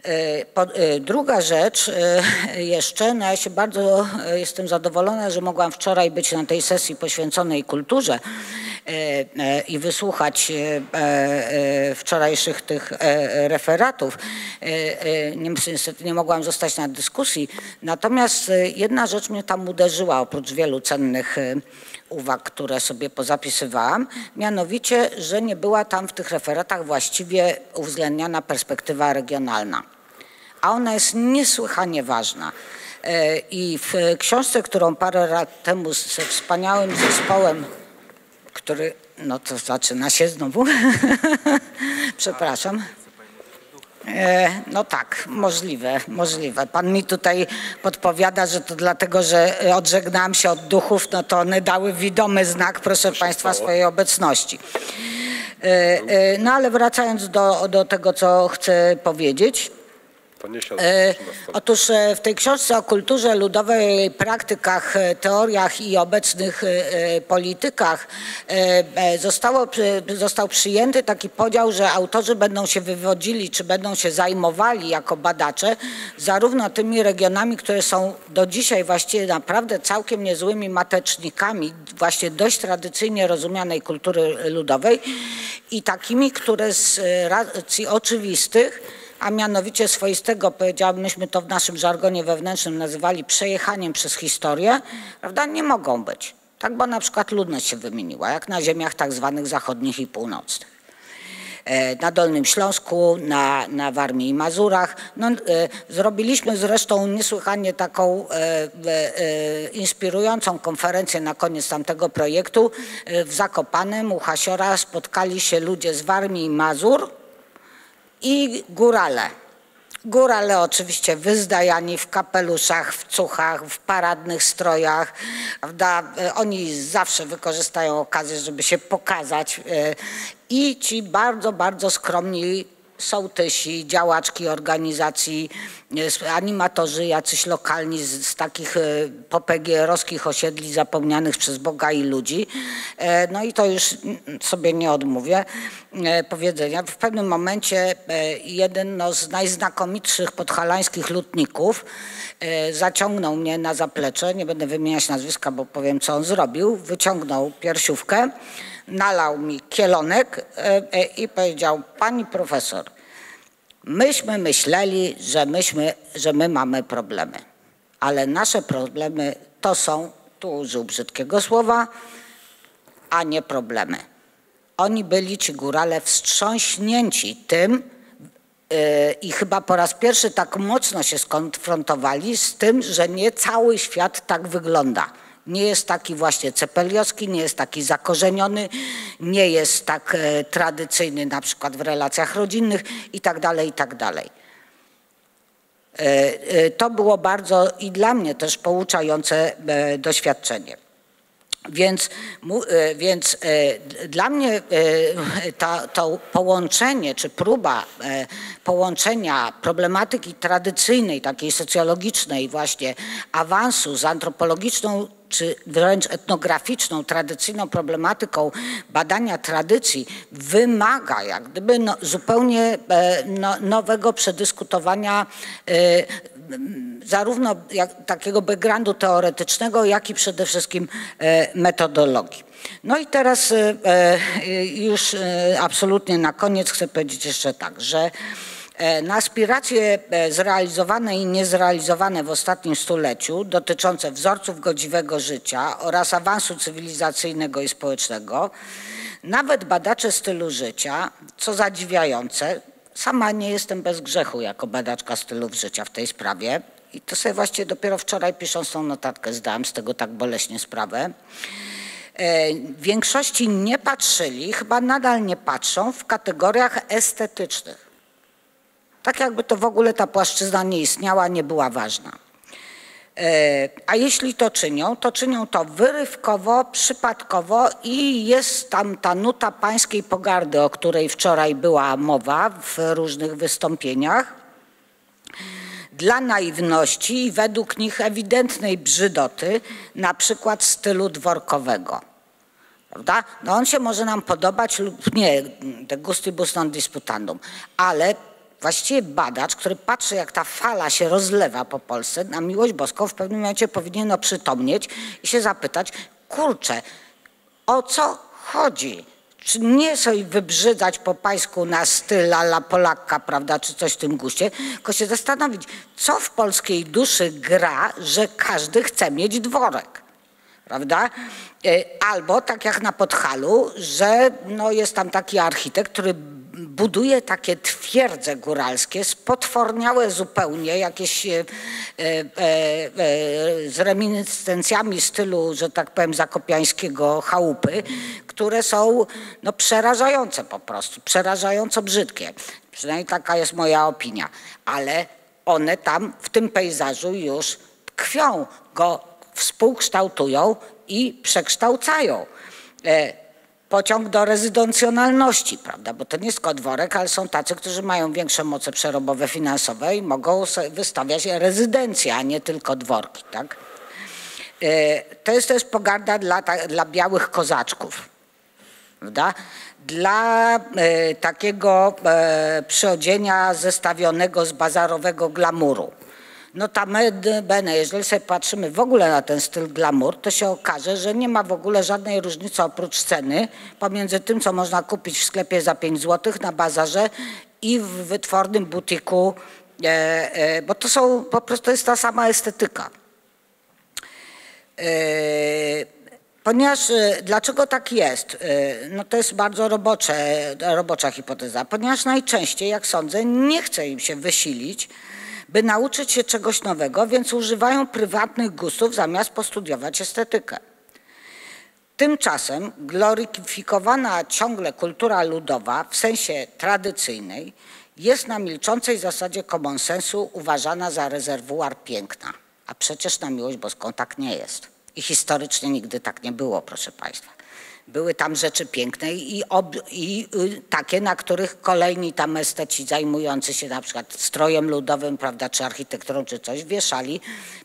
E, e, Druga rzecz e, jeszcze, no ja się bardzo e, jestem zadowolona, że mogłam wczoraj być na tej sesji poświęconej kulturze e, e, i wysłuchać e, e, wczorajszych tych e, referatów. E, e, nie- Niestety nie mogłam zostać na dyskusji, natomiast e, jedna rzecz mnie tam uderzyła, oprócz wielu cennych e, uwag, które sobie pozapisywałam, mianowicie, że nie była tam w tych referatach właściwie uwzględniana perspektywa regionalna. A ona jest niesłychanie ważna. E, I w książce, którą parę lat temu ze wspaniałym zespołem, który, no to zaczyna się znowu, przepraszam, E, No tak, możliwe, możliwe. Pan mi tutaj podpowiada, że to dlatego, że odżegnałam się od duchów, no to one dały widomy znak, proszę Państwa, swojej obecności. E, e, No ale wracając do, do tego, co chcę powiedzieć. To nie się E, Otóż e, w tej książce o kulturze ludowej, praktykach, e, teoriach i obecnych e, politykach zostało, został przyjęty taki podział, że autorzy będą się wywodzili, czy będą się zajmowali jako badacze zarówno tymi regionami, które są do dzisiaj właściwie naprawdę całkiem niezłymi matecznikami właśnie dość tradycyjnie rozumianej kultury ludowej i takimi, które z racji oczywistych a mianowicie swoistego, powiedziałabym, myśmy to w naszym żargonie wewnętrznym nazywali przejechaniem przez historię, prawda, nie mogą być. Tak, bo na przykład ludność się wymieniła, jak na ziemiach tak zwanych zachodnich i północnych. E, Na Dolnym Śląsku, na, na Warmii i Mazurach. No, e, zrobiliśmy zresztą niesłychanie taką e, e, e, inspirującą konferencję na koniec tamtego projektu. W Zakopanem u Hasiora spotkali się ludzie z Warmii i Mazur, i górale. Górale oczywiście wyzdajani w kapeluszach, w cuchach, w paradnych strojach. Prawda? E, Oni zawsze wykorzystają okazję, żeby się pokazać. e, I ci bardzo, bardzo skromni sołtysi, działaczki organizacji, e, animatorzy jacyś lokalni z, z takich popegierowskich osiedli zapomnianych przez Boga i ludzi. No i to już sobie nie odmówię powiedzenia. W pewnym momencie e, jeden no, z najznakomitszych podhalańskich lutników e, zaciągnął mnie na zaplecze, nie będę wymieniać nazwiska, bo powiem co on zrobił, wyciągnął piersiówkę, nalał mi kielonek e, e, i powiedział, pani profesor, myśmy myśleli, że, myśmy, że my mamy problemy, ale nasze problemy to są, tu użył brzydkiego słowa, a nie problemy. Oni byli, ci górale, wstrząśnięci tym yy, i chyba po raz pierwszy tak mocno się skonfrontowali z tym, że nie cały świat tak wygląda. Nie jest taki właśnie cepeliowski, nie jest taki zakorzeniony, nie jest tak e, tradycyjny na przykład w relacjach rodzinnych i tak dalej, i tak dalej. E, e, To było bardzo i dla mnie też pouczające e, doświadczenie. Więc, e, więc e, dla mnie e, to połączenie, czy próba połączenia problematyki tradycyjnej, takiej socjologicznej właśnie awansu z antropologiczną czy wręcz etnograficzną, tradycyjną problematyką badania tradycji wymaga jak gdyby no, zupełnie no, nowego przedyskutowania zarówno jak, takiego backgroundu teoretycznego, jak i przede wszystkim e, metodologii. No i teraz e, e, już absolutnie na koniec chcę powiedzieć jeszcze tak, że na aspiracje zrealizowane i niezrealizowane w ostatnim stuleciu dotyczące wzorców godziwego życia oraz awansu cywilizacyjnego i społecznego, nawet badacze stylu życia, co zadziwiające, sama nie jestem bez grzechu jako badaczka stylów życia w tej sprawie i to sobie właściwie dopiero wczoraj pisząc tą notatkę zdałem z tego tak boleśnie sprawę. E, W większości nie patrzyli, chyba nadal nie patrzą w kategoriach estetycznych. Tak jakby to w ogóle ta płaszczyzna nie istniała, nie była ważna. E, A jeśli to czynią, to czynią to wyrywkowo, przypadkowo i jest tam ta nuta pańskiej pogardy, o której wczoraj była mowa w różnych wystąpieniach. Dla naiwności i według nich ewidentnej brzydoty, na przykład stylu dworkowego. Prawda? No on się może nam podobać lub nie, de gustibus non disputandum, ale właściwie badacz, który patrzy jak ta fala się rozlewa po Polsce, na miłość boską w pewnym momencie powinien oprzytomnieć i się zapytać, kurczę, o co chodzi? Czy nie sobie wybrzydzać po pańsku na styl la Polaka, prawda, czy coś w tym guście, tylko się zastanowić, co w polskiej duszy gra, że każdy chce mieć dworek prawda? E, Albo tak jak na Podhalu, że no jest tam taki architekt, który buduje takie twierdze góralskie, spotworniałe zupełnie, jakieś e, e, e, z reminiscencjami stylu, że tak powiem, zakopiańskiego chałupy, które są no, przerażające po prostu, przerażająco brzydkie. Przynajmniej taka jest moja opinia. Ale one tam w tym pejzażu już tkwią, go współkształtują i przekształcają. E, Pociąg do rezydencjonalności, prawda? Bo to nie jest tylko dworek, ale są tacy, którzy mają większe moce przerobowe finansowe i mogą wystawiać rezydencje, a nie tylko dworki, tak? E, To jest też pogarda dla, dla białych kozaczków prawda? Dla e, takiego e, przyodzienia zestawionego z bazarowego glamuru. Notabene, jeżeli sobie patrzymy w ogóle na ten styl glamour, to się okaże, że nie ma w ogóle żadnej różnicy oprócz ceny pomiędzy tym, co można kupić w sklepie za 5 zł na bazarze i w wytwornym butiku, e, e, bo to są, po prostu jest ta sama estetyka. E, Ponieważ, dlaczego tak jest? No to jest bardzo robocze, robocza hipoteza. Ponieważ najczęściej, jak sądzę, nie chce im się wysilić, by nauczyć się czegoś nowego, więc używają prywatnych gustów zamiast postudiować estetykę. Tymczasem gloryfikowana ciągle kultura ludowa w sensie tradycyjnej jest na milczącej zasadzie common sensu uważana za rezerwuar piękna. A przecież na miłość boską tak nie jest. I historycznie nigdy tak nie było, proszę Państwa. Były tam rzeczy piękne i, ob, i y, takie, na których kolejni tam esteci zajmujący się na przykład strojem ludowym, prawda, czy architekturą, czy coś, wieszali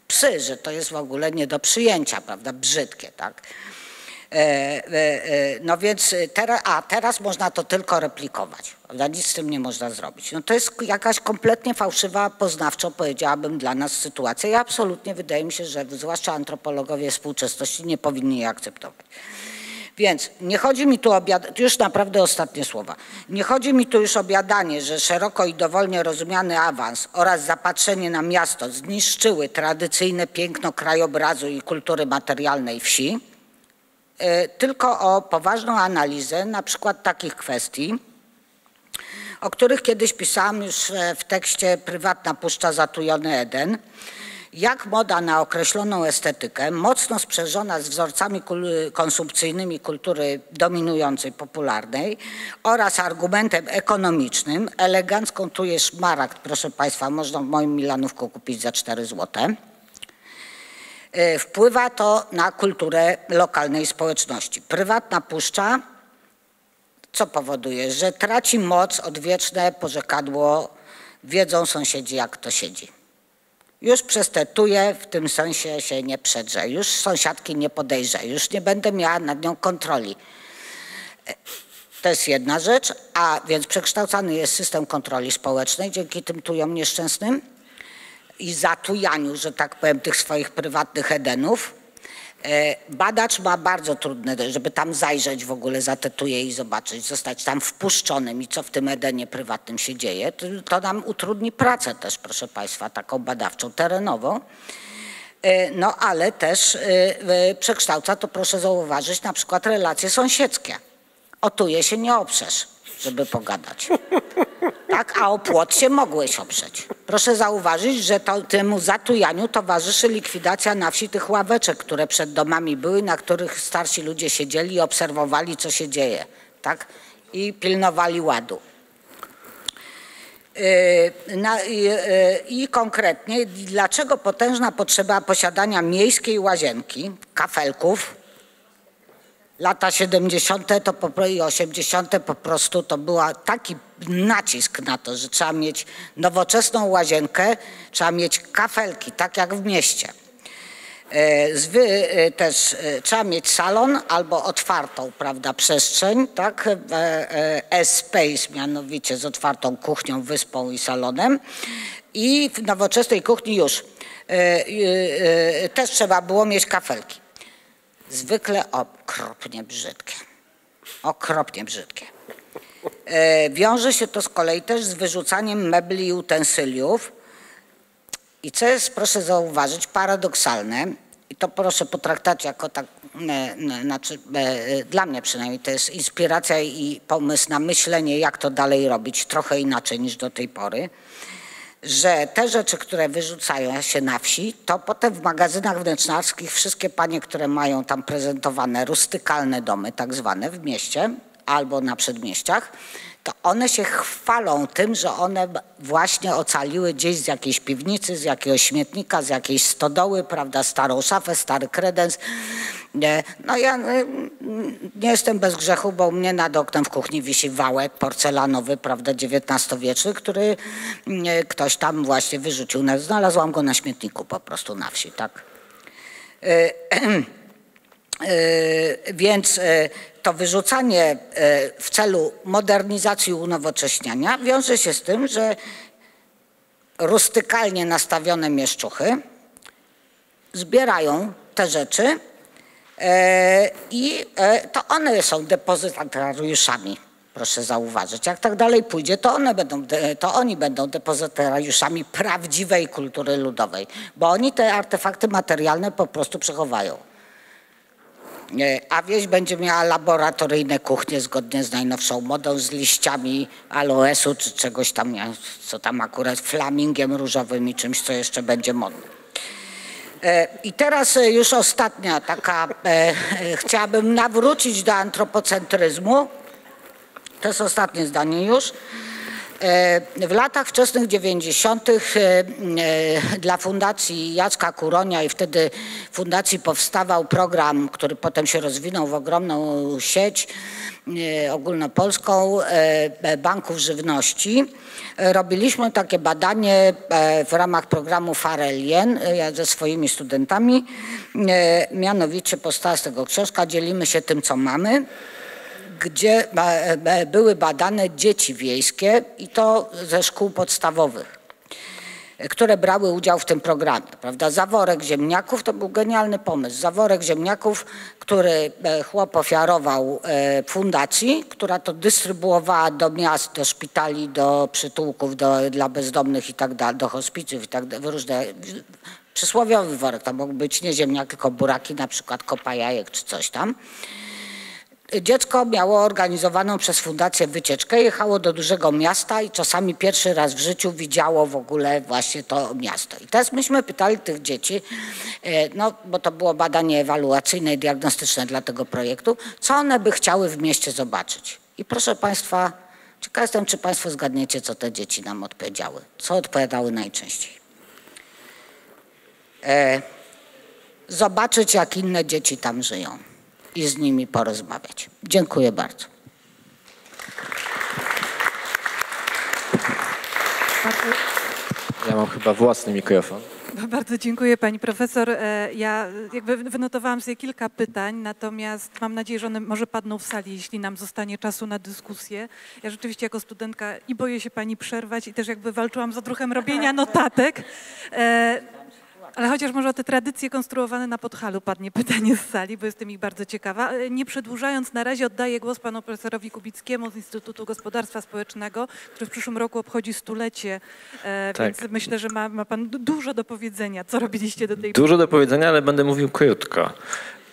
psy, że to jest w ogóle nie do przyjęcia, prawda, brzydkie, tak. E, e, e, No więc teraz, a teraz można to tylko replikować, prawda? nic z tym nie można zrobić. No to jest jakaś kompletnie fałszywa, poznawczo powiedziałabym dla nas sytuacja i absolutnie wydaje mi się, że zwłaszcza antropologowie współczesności nie powinni jej akceptować. Więc nie chodzi mi tu o biad... już naprawdę ostatnie słowa. Nie chodzi mi tu już o biadanie, że szeroko i dowolnie rozumiany awans oraz zapatrzenie na miasto zniszczyły tradycyjne piękno krajobrazu i kultury materialnej wsi, y, tylko o poważną analizę na przykład takich kwestii, o których kiedyś pisałam już e, w tekście Prywatna Puszcza Zatujony Eden, jak moda na określoną estetykę, mocno sprzężona z wzorcami konsumpcyjnymi kultury dominującej, popularnej oraz argumentem ekonomicznym, elegancką tu jest szmaragd, proszę Państwa, można w moim Milanówku kupić za 4 złote, y, wpływa to na kulturę lokalnej społeczności. Prywatna puszcza co powoduje? Że traci moc odwieczne porzekadło wiedzą sąsiedzi jak to siedzi. Już przestatuje, w tym sensie się nie przedrze, już sąsiadki nie podejrze, już nie będę miała nad nią kontroli. To jest jedna rzecz, a więc przekształcany jest system kontroli społecznej dzięki tym tujom nieszczęsnym i zatujaniu, że tak powiem, tych swoich prywatnych edenów. E, Badacz ma bardzo trudne, żeby tam zajrzeć w ogóle za te tuje i zobaczyć, zostać tam wpuszczonym i co w tym Edenie prywatnym się dzieje. To, to nam utrudni pracę też, proszę Państwa, taką badawczą, terenową. E, No ale też e, przekształca to, proszę zauważyć, na przykład relacje sąsiedzkie. O tuje się nie oprzesz, żeby pogadać. Tak, a o płot się mogłeś oprzeć. Proszę zauważyć, że to, temu zatujaniu towarzyszy likwidacja na wsi tych ławeczek, które przed domami były, na których starsi ludzie siedzieli i obserwowali, co się dzieje, tak? I pilnowali ładu. Yy, na, i, yy, I konkretnie, dlaczego potężna potrzeba posiadania miejskiej łazienki, kafelków, lata 70. To po, i 80. po prostu to był taki nacisk na to, że trzeba mieć nowoczesną łazienkę, trzeba mieć kafelki, tak jak w mieście. E, Zwy, e, też e, trzeba mieć salon albo otwartą, prawda, przestrzeń, tak, e, e, S-Space mianowicie z otwartą kuchnią, wyspą i salonem i w nowoczesnej kuchni już też trzeba było mieć kafelki zwykle okropnie brzydkie. Okropnie brzydkie. E, Wiąże się to z kolei też z wyrzucaniem mebli i utensyliów. I co jest, proszę zauważyć, paradoksalne, i to proszę potraktować jako tak, e, e, znaczy e, dla mnie przynajmniej to jest inspiracja i pomysł na myślenie, jak to dalej robić, trochę inaczej niż do tej pory że te rzeczy, które wyrzucają się na wsi, to potem w magazynach wnętrzarskich wszystkie panie, które mają tam prezentowane rustykalne domy, tak zwane w mieście albo na przedmieściach, to one się chwalą tym, że one właśnie ocaliły gdzieś z jakiejś piwnicy, z jakiegoś śmietnika, z jakiejś stodoły, prawda, starą szafę, stary kredens. Nie, No ja y, nie jestem bez grzechu, bo u mnie nad oknem w kuchni wisi wałek porcelanowy, prawda, XIX-wieczny, który y, ktoś tam właśnie wyrzucił. Na- Znalazłam go na śmietniku po prostu na wsi, tak. Y, y, Więc y, to wyrzucanie y, w celu modernizacji i unowocześniania wiąże się z tym, że rustykalnie nastawione mieszczuchy zbierają te rzeczy e, i e, to one są depozytariuszami, proszę zauważyć. Jak tak dalej pójdzie, to, one będą, to oni będą depozytariuszami prawdziwej kultury ludowej, bo oni te artefakty materialne po prostu przechowają. E, A wieś będzie miała laboratoryjne kuchnie zgodnie z najnowszą modą, z liściami aloesu czy czegoś tam, co tam akurat flamingiem różowym i czymś, co jeszcze będzie modne. E, I teraz e, już ostatnia taka, chciałabym nawrócić do antropocentryzmu. To jest ostatnie zdanie już. E, W latach wczesnych 90. e, e, dla Fundacji Jacka Kuronia i wtedy Fundacji powstawał program, który potem się rozwinął w ogromną sieć ogólnopolską banków żywności. Robiliśmy takie badanie w ramach programu Farelien ja ze swoimi studentami. Mianowicie powstała z tego książka Dzielimy się tym, co mamy gdzie e, były badane dzieci wiejskie i to ze szkół podstawowych, które brały udział w tym programie. Prawda? Zaworek ziemniaków to był genialny pomysł. Zaworek ziemniaków, który e, chłop ofiarował e, fundacji, która to dystrybuowała do miast, do szpitali, do przytułków, do, dla bezdomnych i tak dalej, do hospicjów i tak dalej, różne przysłowiowy worek, to mógł być nie ziemniak, tylko buraki, na przykład kopa jajek czy coś tam. Dziecko miało organizowaną przez fundację wycieczkę, jechało do dużego miasta i czasami pierwszy raz w życiu widziało w ogóle właśnie to miasto. I teraz myśmy pytali tych dzieci, e, no bo to było badanie ewaluacyjne i diagnostyczne dla tego projektu, co one by chciały w mieście zobaczyć. I proszę Państwa, ciekaw jestem, czy Państwo zgadniecie, co te dzieci nam odpowiedziały. Co odpowiadały najczęściej? E, zobaczyć, jak inne dzieci tam żyją i z nimi porozmawiać. Dziękuję bardzo. Ja mam chyba własny mikrofon. bardzo dziękuję pani profesor. E, Ja jakby wynotowałam sobie kilka pytań, natomiast mam nadzieję, że one może padną w sali, jeśli nam zostanie czasu na dyskusję. Ja rzeczywiście jako studentka i boję się pani przerwać i też jakby walczyłam z odruchem robienia notatek. Ale chociaż może o te tradycje konstruowane na Podhalu padnie pytanie z sali, bo jestem ich bardzo ciekawa. E, Nie przedłużając, na razie oddaję głos panu profesorowi Kubickiemu z Instytutu Gospodarstwa Społecznego, który w przyszłym roku obchodzi stulecie, e, Tak. więc myślę, że ma, ma pan du- dużo do powiedzenia, co robiliście do tej Dużo do powiedzenia, ale będę mówił krótko.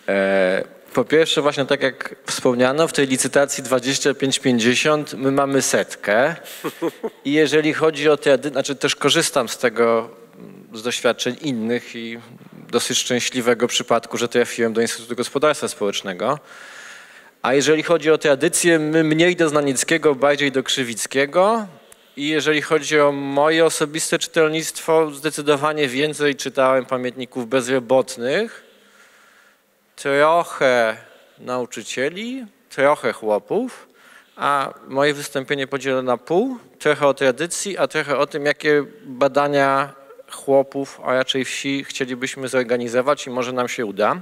E, po pierwsze, właśnie tak jak wspomniano, w tej licytacji 25-50 my mamy setkę. I jeżeli chodzi o te, znaczy też korzystam z tego, z doświadczeń innych i dosyć szczęśliwego przypadku, że trafiłem do Instytutu Gospodarstwa Społecznego. A jeżeli chodzi o tradycję, my mniej do Znanieckiego, bardziej do Krzywickiego. I jeżeli chodzi o moje osobiste czytelnictwo, zdecydowanie więcej czytałem pamiętników bezrobotnych, trochę nauczycieli, trochę chłopów, a moje wystąpienie podzielę na pół, trochę o tradycji, a trochę o tym, jakie badania chłopów, a raczej wsi chcielibyśmy zorganizować i może nam się uda.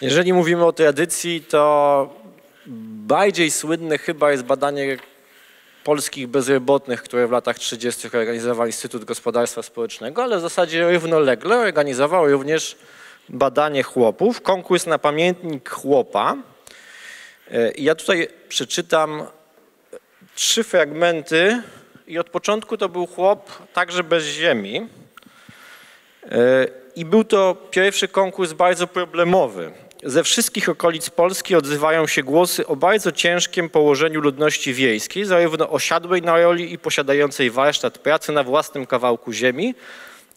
Jeżeli mówimy o tradycji, to bardziej słynne chyba jest badanie polskich bezrobotnych, które w latach 30. organizował Instytut Gospodarstwa Społecznego, ale w zasadzie równolegle organizował również badanie chłopów, konkurs na pamiętnik chłopa. E, Ja tutaj przeczytam trzy fragmenty i od początku to był chłop także bez ziemi. E, I był to pierwszy konkurs bardzo problemowy. Ze wszystkich okolic Polski odzywają się głosy o bardzo ciężkim położeniu ludności wiejskiej, zarówno osiadłej na roli i posiadającej warsztat pracy na własnym kawałku ziemi,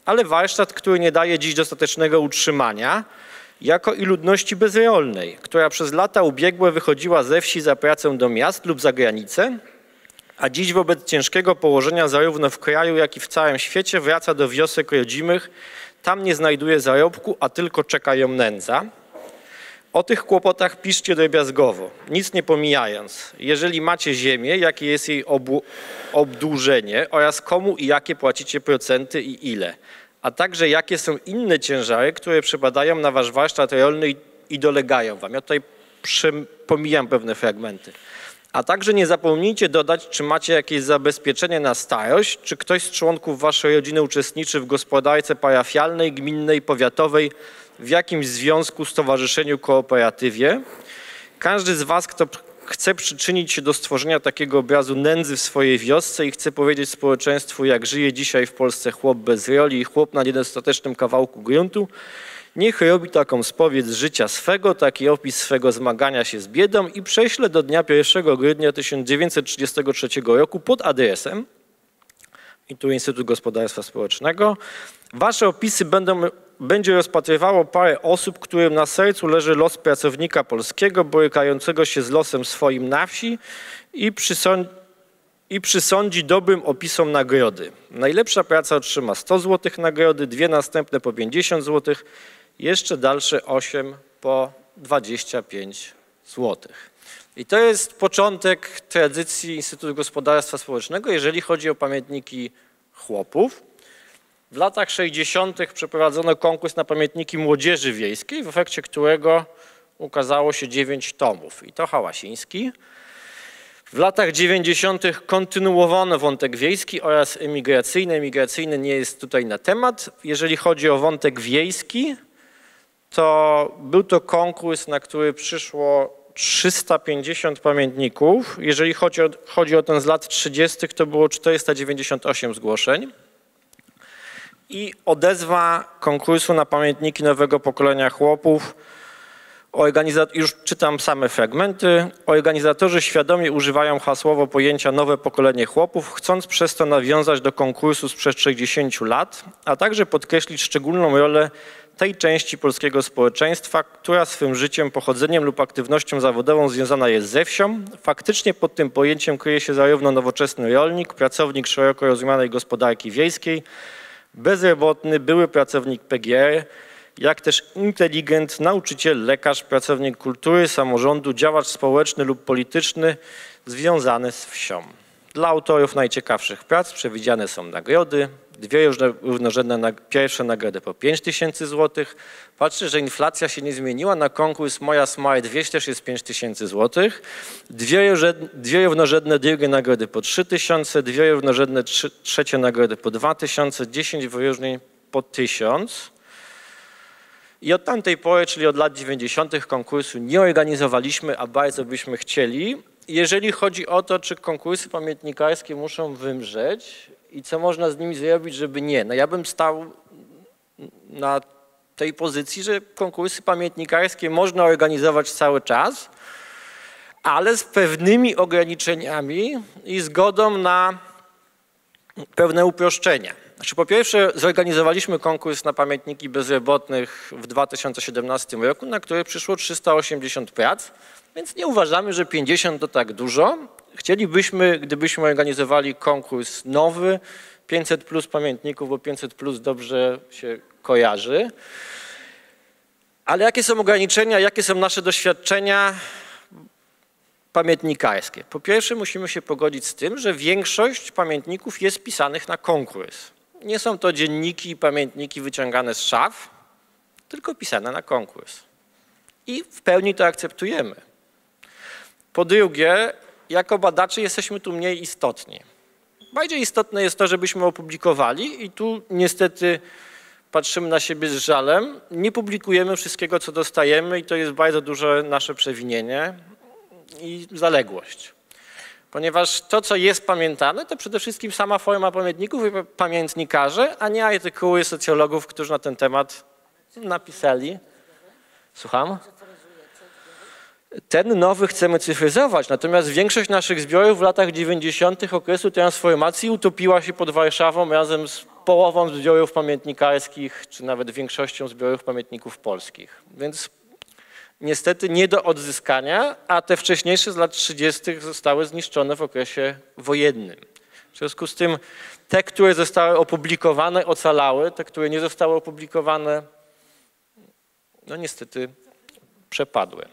ale warsztat, który nie daje dziś dostatecznego utrzymania, jako i ludności bezrolnej, która przez lata ubiegłe wychodziła ze wsi za pracę do miast lub za granicę, a dziś wobec ciężkiego położenia zarówno w kraju, jak i w całym świecie wraca do wiosek rodzimych, tam nie znajduje zarobku, a tylko czeka ją nędza. O tych kłopotach piszcie drobiazgowo, nic nie pomijając. Jeżeli macie ziemię, jakie jest jej obdłużenie oraz komu i jakie płacicie procenty i ile, a także jakie są inne ciężary, które przypadają na wasz warsztat rolny i, i dolegają wam. Ja tutaj pomijam pewne fragmenty. A także nie zapomnijcie dodać, czy macie jakieś zabezpieczenie na starość, czy ktoś z członków waszej rodziny uczestniczy w gospodarce parafialnej, gminnej, powiatowej, w jakimś związku, stowarzyszeniu, kooperatywie. Każdy z was, kto chce przyczynić się do stworzenia takiego obrazu nędzy w swojej wiosce i chce powiedzieć społeczeństwu, jak żyje dzisiaj w Polsce chłop bez roli i chłop na niedostatecznym kawałku gruntu, niech robi taką spowiedź życia swego, taki opis swego zmagania się z biedą i prześle do dnia 1 grudnia 1933 roku pod adresem i tu Instytut Gospodarstwa Społecznego. Wasze opisy będą, będzie rozpatrywało parę osób, którym na sercu leży los pracownika polskiego, borykającego się z losem swoim na wsi i, przysą, i przysądzi dobrym opisom nagrody. Najlepsza praca otrzyma 100 zł nagrody, dwie następne po 50 zł, jeszcze dalsze 8 po 25 zł. I to jest początek tradycji Instytutu Gospodarstwa Społecznego, jeżeli chodzi o pamiętniki chłopów. W latach 60. przeprowadzono konkurs na pamiętniki młodzieży wiejskiej, w efekcie którego ukazało się 9 tomów. I to Hałasiński. W latach 90. kontynuowano wątek wiejski oraz emigracyjny. Emigracyjny nie jest tutaj na temat. Jeżeli chodzi o wątek wiejski, to był to konkurs, na który przyszło 350 pamiętników. Jeżeli chodzi o, chodzi o ten z lat 30., to było 498 zgłoszeń. I odezwa konkursu na pamiętniki nowego pokolenia chłopów. Już czytam same fragmenty. Organizatorzy świadomie używają hasłowo pojęcia nowe pokolenie chłopów, chcąc przez to nawiązać do konkursu sprzed 60 lat, a także podkreślić szczególną rolę tej części polskiego społeczeństwa, która swym życiem, pochodzeniem lub aktywnością zawodową związana jest ze wsią. Faktycznie pod tym pojęciem kryje się zarówno nowoczesny rolnik, pracownik szeroko rozumianej gospodarki wiejskiej, bezrobotny, były pracownik PGR, jak też inteligent, nauczyciel, lekarz, pracownik kultury, samorządu, działacz społeczny lub polityczny związany z wsią. Dla autorów najciekawszych prac przewidziane są nagrody, dwie równorzędne, pierwsze nagrody po 5 tysięcy złotych. Patrzę, że inflacja się nie zmieniła. Na konkurs Moja Smart wieś też jest 5 tysięcy złotych. Dwie, dwie równorzędne drugie nagrody po 3 tysiące, dwie równorzędne trzy, trzecie nagrody po 2 tysiące, 10 wyróżnień po 1000. I od tamtej pory, czyli od lat 90. konkursu nie organizowaliśmy, a bardzo byśmy chcieli. Jeżeli chodzi o to, czy konkursy pamiętnikarskie muszą wymrzeć i co można z nimi zrobić, żeby nie, no ja bym stał na tej pozycji, że konkursy pamiętnikarskie można organizować cały czas, ale z pewnymi ograniczeniami i zgodą na pewne uproszczenia. Znaczy, po pierwsze, zorganizowaliśmy konkurs na pamiętniki bezrobotnych w 2017 roku, na który przyszło 380 prac, więc nie uważamy, że 50 to tak dużo. Chcielibyśmy, gdybyśmy organizowali konkurs nowy, 500 plus pamiętników, bo 500 plus dobrze się kojarzy. Ale jakie są ograniczenia, jakie są nasze doświadczenia pamiętnikarskie? Po pierwsze, musimy się pogodzić z tym, że większość pamiętników jest pisanych na konkurs. Nie są to dzienniki i pamiętniki wyciągane z szaf, tylko pisane na konkurs. I w pełni to akceptujemy. Po drugie, jako badacze jesteśmy tu mniej istotni. Bardziej istotne jest to, żebyśmy opublikowali i tu niestety patrzymy na siebie z żalem. Nie publikujemy wszystkiego, co dostajemy i to jest bardzo duże nasze przewinienie i zaległość. Ponieważ to, co jest pamiętane, to przede wszystkim sama forma pamiętników i pamiętnikarze, a nie artykuły socjologów, którzy na ten temat napisali. Słucham? Ten nowy chcemy cyfryzować, natomiast większość naszych zbiorów w latach 90. okresu transformacji utopiła się pod Warszawą razem z połową zbiorów pamiętnikarskich, czy nawet większością zbiorów pamiętników polskich. Więc niestety nie do odzyskania, a te wcześniejsze z lat 30. zostały zniszczone w okresie wojennym. W związku z tym te, które zostały opublikowane, ocalały, te, które nie zostały opublikowane, no niestety przepadły.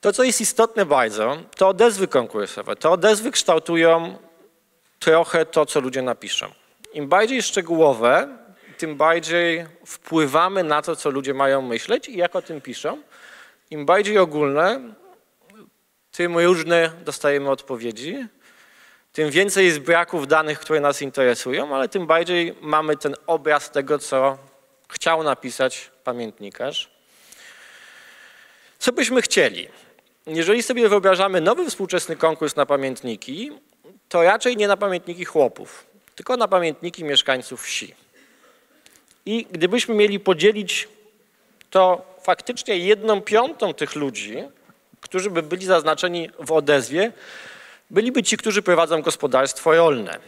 To, co jest istotne bardzo, to odezwy konkursowe. Te odezwy kształtują trochę to, co ludzie napiszą. Im bardziej szczegółowe, tym bardziej wpływamy na to, co ludzie mają myśleć i jak o tym piszą. Im bardziej ogólne, tym różne dostajemy odpowiedzi, tym więcej jest braków danych, które nas interesują, ale tym bardziej mamy ten obraz tego, co chciał napisać pamiętnikarz. Co byśmy chcieli? Jeżeli sobie wyobrażamy nowy współczesny konkurs na pamiętniki, to raczej nie na pamiętniki chłopów, tylko na pamiętniki mieszkańców wsi. I gdybyśmy mieli podzielić to faktycznie jedną piątą tych ludzi, którzy by byli zaznaczeni w odezwie, byliby ci, którzy prowadzą gospodarstwo rolne.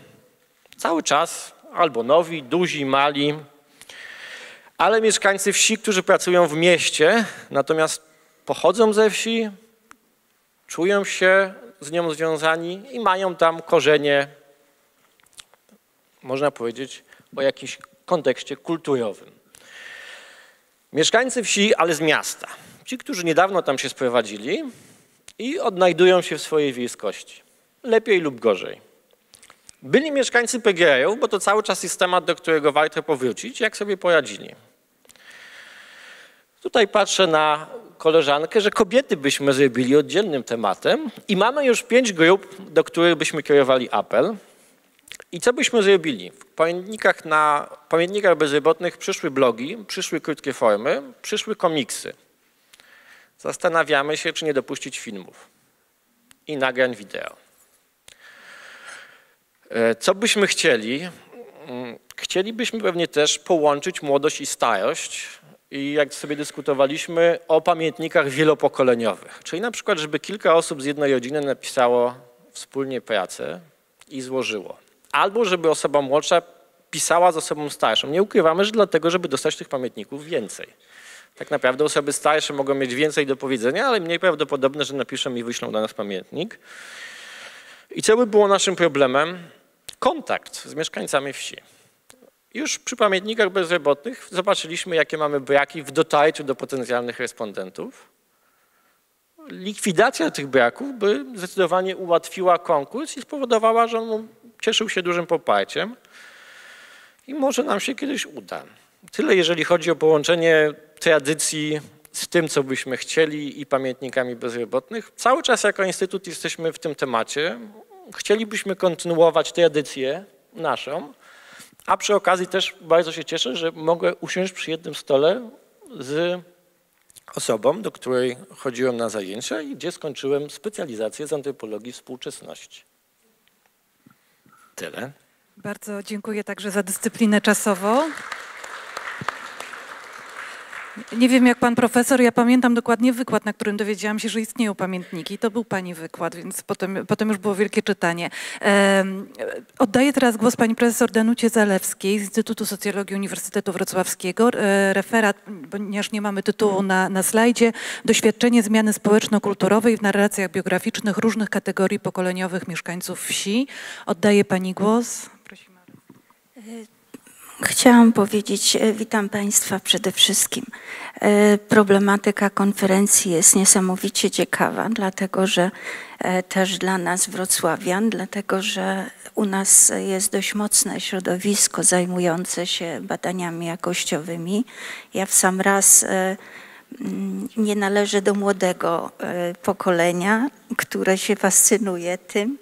Cały czas albo nowi, duzi, mali, ale mieszkańcy wsi, którzy pracują w mieście, natomiast pochodzą ze wsi, czują się z nią związani i mają tam korzenie, można powiedzieć, o jakimś kontekście kulturowym. Mieszkańcy wsi, ale z miasta. Ci, którzy niedawno tam się sprowadzili i odnajdują się w swojej wiejskości. Lepiej lub gorzej. Byli mieszkańcy PGR-ów, bo to cały czas jest temat, do którego warto powrócić, jak sobie poradzili. Tutaj patrzę na koleżankę, że kobiety byśmy zrobili oddzielnym tematem i mamy już pięć grup, do których byśmy kierowali apel. I co byśmy zrobili? W pamiętnikach, na, pamiętnikach bezrobotnych przyszły blogi, przyszły krótkie formy, przyszły komiksy. Zastanawiamy się, czy nie dopuścić filmów i nagrań wideo. E, Co byśmy chcieli? Mm, Chcielibyśmy pewnie też połączyć młodość i starość i jak sobie dyskutowaliśmy o pamiętnikach wielopokoleniowych. Czyli na przykład, żeby kilka osób z jednej rodziny napisało wspólnie pracę i złożyło. Albo żeby osoba młodsza pisała z osobą starszą. Nie ukrywamy, że dlatego, żeby dostać tych pamiętników więcej. Tak naprawdę osoby starsze mogą mieć więcej do powiedzenia, ale mniej prawdopodobne, że napiszą i wyślą do nas pamiętnik. I co by było naszym problemem? Kontakt z mieszkańcami wsi. Już przy pamiętnikach bezrobotnych zobaczyliśmy, jakie mamy braki w dotarciu do potencjalnych respondentów. Likwidacja tych braków by zdecydowanie ułatwiła konkurs i spowodowała, że on cieszył się dużym poparciem i może nam się kiedyś uda. Tyle jeżeli chodzi o połączenie tradycji z tym, co byśmy chcieli i pamiętnikami bezrobotnych. Cały czas jako Instytut jesteśmy w tym temacie. Chcielibyśmy kontynuować tradycję naszą, a przy okazji też bardzo się cieszę, że mogę usiąść przy jednym stole z osobą, do której chodziłem na zajęcia i gdzie skończyłem specjalizację z antropologii współczesności. Tyle. Bardzo dziękuję także za dyscyplinę czasową. Nie wiem jak pan profesor, ja pamiętam dokładnie wykład, na którym dowiedziałam się, że istnieją pamiętniki. To był pani wykład, więc potem, potem już było wielkie czytanie. Oddaję teraz głos pani profesor Danucie Zalewskiej z Instytutu Socjologii Uniwersytetu Wrocławskiego. E, referat, ponieważ nie mamy tytułu na, na slajdzie, doświadczenie zmiany społeczno-kulturowej w narracjach biograficznych różnych kategorii pokoleniowych mieszkańców wsi. Oddaję pani głos. Prosimy. Chciałam powiedzieć, e, witam Państwa przede wszystkim. E, Problematyka konferencji jest niesamowicie ciekawa, dlatego że e, też dla nas wrocławian, dlatego że u nas jest dość mocne środowisko zajmujące się badaniami jakościowymi. Ja w sam raz nie należę do młodego pokolenia, które się fascynuje tym,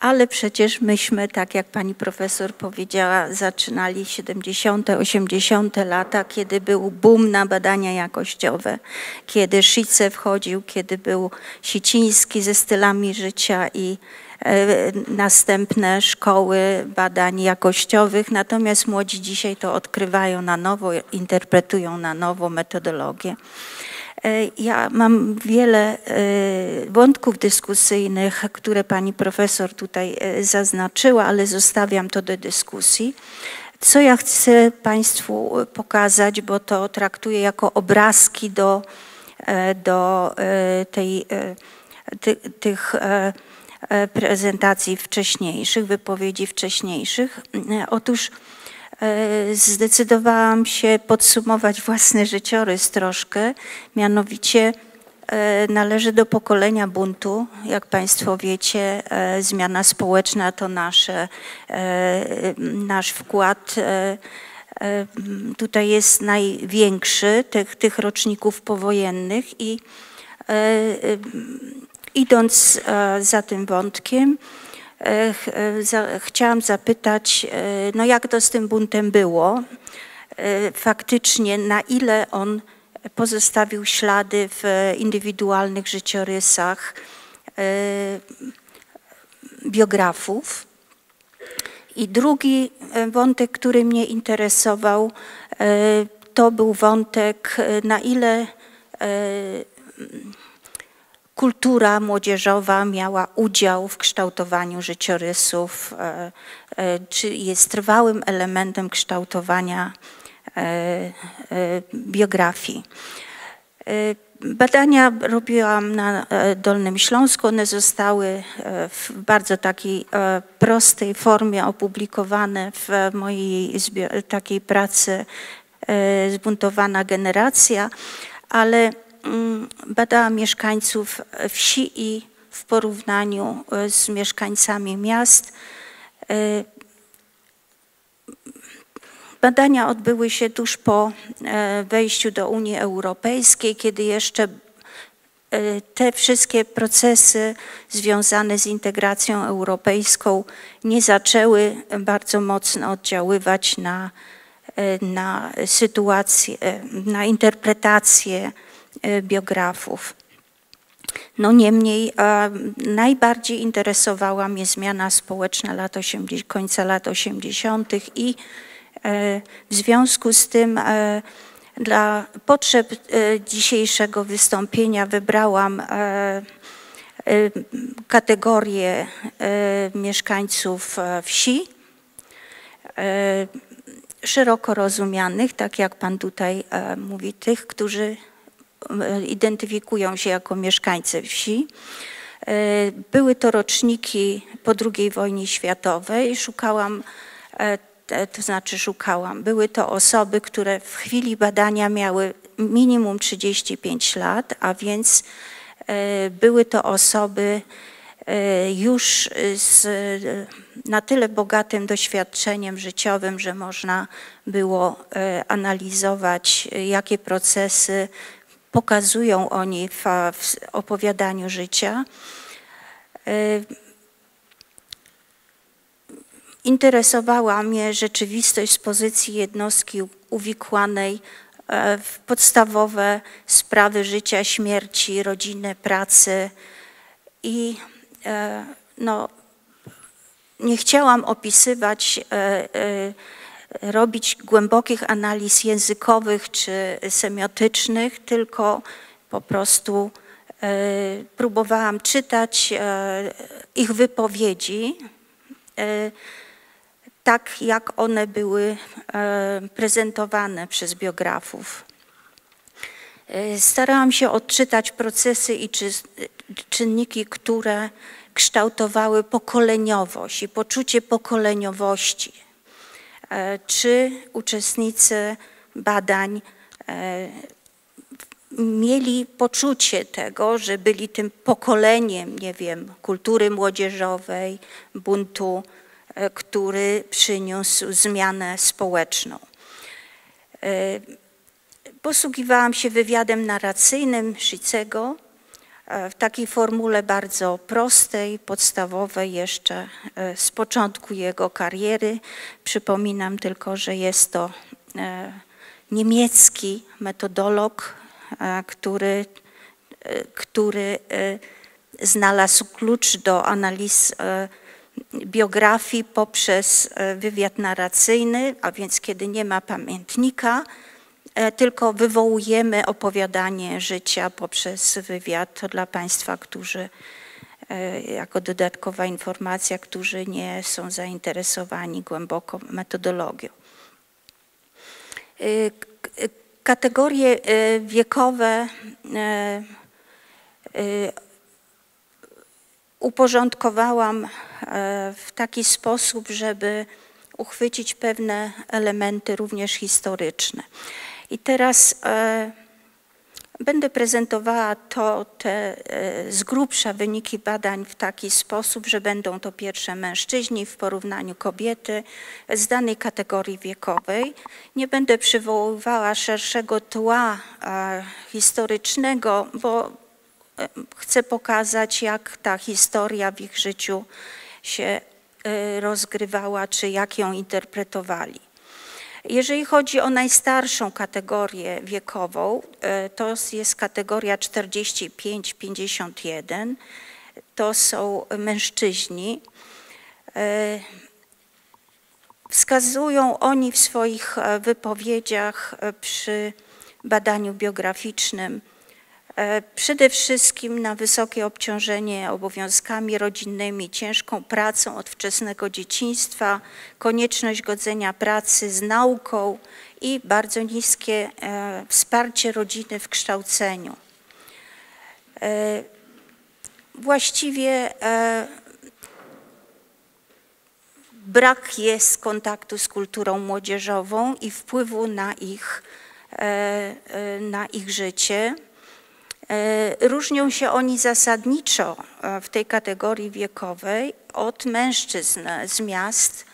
ale przecież myśmy, tak jak pani profesor powiedziała, zaczynali 70., 80. lata, kiedy był boom na badania jakościowe, kiedy Szice wchodził, kiedy był Siciński ze stylami życia i e, następne szkoły badań jakościowych, natomiast młodzi dzisiaj to odkrywają na nowo, interpretują na nowo metodologię. E, Ja mam wiele e, wątków dyskusyjnych, które pani profesor tutaj e, zaznaczyła, ale zostawiam to do dyskusji. Co ja chcę Państwu pokazać, bo to traktuję jako obrazki do, do tej, ty, tych prezentacji wcześniejszych, wypowiedzi wcześniejszych. Otóż zdecydowałam się podsumować własny życiorys troszkę, mianowicie e, należy do pokolenia buntu. Jak Państwo wiecie, e, zmiana społeczna to nasze, e, nasz wkład. e, e, Tutaj jest największy tych, tych roczników powojennych i e, e, idąc e, za tym wątkiem, e, e, chciałam zapytać, e, no jak to z tym buntem było? E, Faktycznie, na ile on pozostawił ślady w indywidualnych życiorysach e, biografów? I drugi e, wątek, który mnie interesował, e, to był wątek, e, na ile e, kultura młodzieżowa miała udział w kształtowaniu życiorysów, e, e, czy jest trwałym elementem kształtowania e, biografii. Badania robiłam na Dolnym Śląsku. One zostały w bardzo takiej prostej formie opublikowane w mojej takiej pracy Zbuntowana generacja, ale badałam mieszkańców wsi i w porównaniu e, z mieszkańcami miast. E, Badania odbyły się tuż po e, wejściu do Unii Europejskiej, kiedy jeszcze te wszystkie procesy związane z integracją europejską nie zaczęły bardzo mocno oddziaływać na, na sytuację, na interpretację biografów. No niemniej e, najbardziej interesowała mnie zmiana społeczna lat 80, końca lat 80. i e, w związku z tym e, dla potrzeb e, dzisiejszego wystąpienia wybrałam e, e, kategorię e, mieszkańców e, wsi, e, szeroko rozumianych, tak jak Pan tutaj e, mówi, tych, którzy e, identyfikują się jako mieszkańcy wsi. E, Były to roczniki po II wojnie światowej. Szukałam, e, to znaczy szukałam, były to osoby, które w chwili badania miały minimum 35 lat, a więc e, były to osoby już z na tyle bogatym doświadczeniem życiowym, że można było analizować, jakie procesy pokazują oni w, w opowiadaniu życia. E, Interesowała mnie rzeczywistość z pozycji jednostki uwikłanej e, w podstawowe sprawy życia, śmierci, rodziny, pracy i e, no, nie chciałam opisywać, e, robić głębokich analiz językowych czy semiotycznych, tylko po prostu e, próbowałam czytać e, ich wypowiedzi, e, tak jak one były prezentowane przez biografów. Starałam się odczytać procesy i czy, czynniki, które kształtowały pokoleniowość i poczucie pokoleniowości. E, Czy uczestnicy badań e, mieli poczucie tego, że byli tym pokoleniem, nie wiem, kultury młodzieżowej, buntu, e, który przyniósł zmianę społeczną. Posługiwałam się wywiadem narracyjnym Szicego e, w takiej formule bardzo prostej, podstawowej jeszcze e, z początku jego kariery. Przypominam tylko, że jest to e, niemiecki metodolog, e, który, e, który e, znalazł klucz do analiz e, biografii poprzez e, wywiad narracyjny, a więc kiedy nie ma pamiętnika, e, tylko wywołujemy opowiadanie życia poprzez wywiad. Dla Państwa, którzy e, jako dodatkowa informacja, którzy nie są zainteresowani głęboko metodologią. Y, Kategorie wiekowe uporządkowałam e, w taki sposób, żeby uchwycić pewne elementy również historyczne. I teraz e, będę prezentowała to, te e, z grubsza wyniki badań w taki sposób, że będą to pierwsze mężczyźni w porównaniu kobiety z danej kategorii wiekowej. Nie będę przywoływała szerszego tła e, historycznego, bo e, chcę pokazać, jak ta historia w ich życiu się e, rozgrywała, czy jak ją interpretowali. Jeżeli chodzi o najstarszą kategorię wiekową, e, to jest kategoria 45-51. To są mężczyźni. E, Wskazują oni w swoich e, wypowiedziach przy badaniu biograficznym przede wszystkim na wysokie obciążenie obowiązkami rodzinnymi, ciężką pracą od wczesnego dzieciństwa, konieczność godzenia pracy z nauką i bardzo niskie e, wsparcie rodziny w kształceniu. E, Właściwie e, brak jest kontaktu z kulturą młodzieżową i wpływu na ich, e, e, na ich życie. E, Różnią się oni zasadniczo e, w tej kategorii wiekowej od mężczyzn z miast,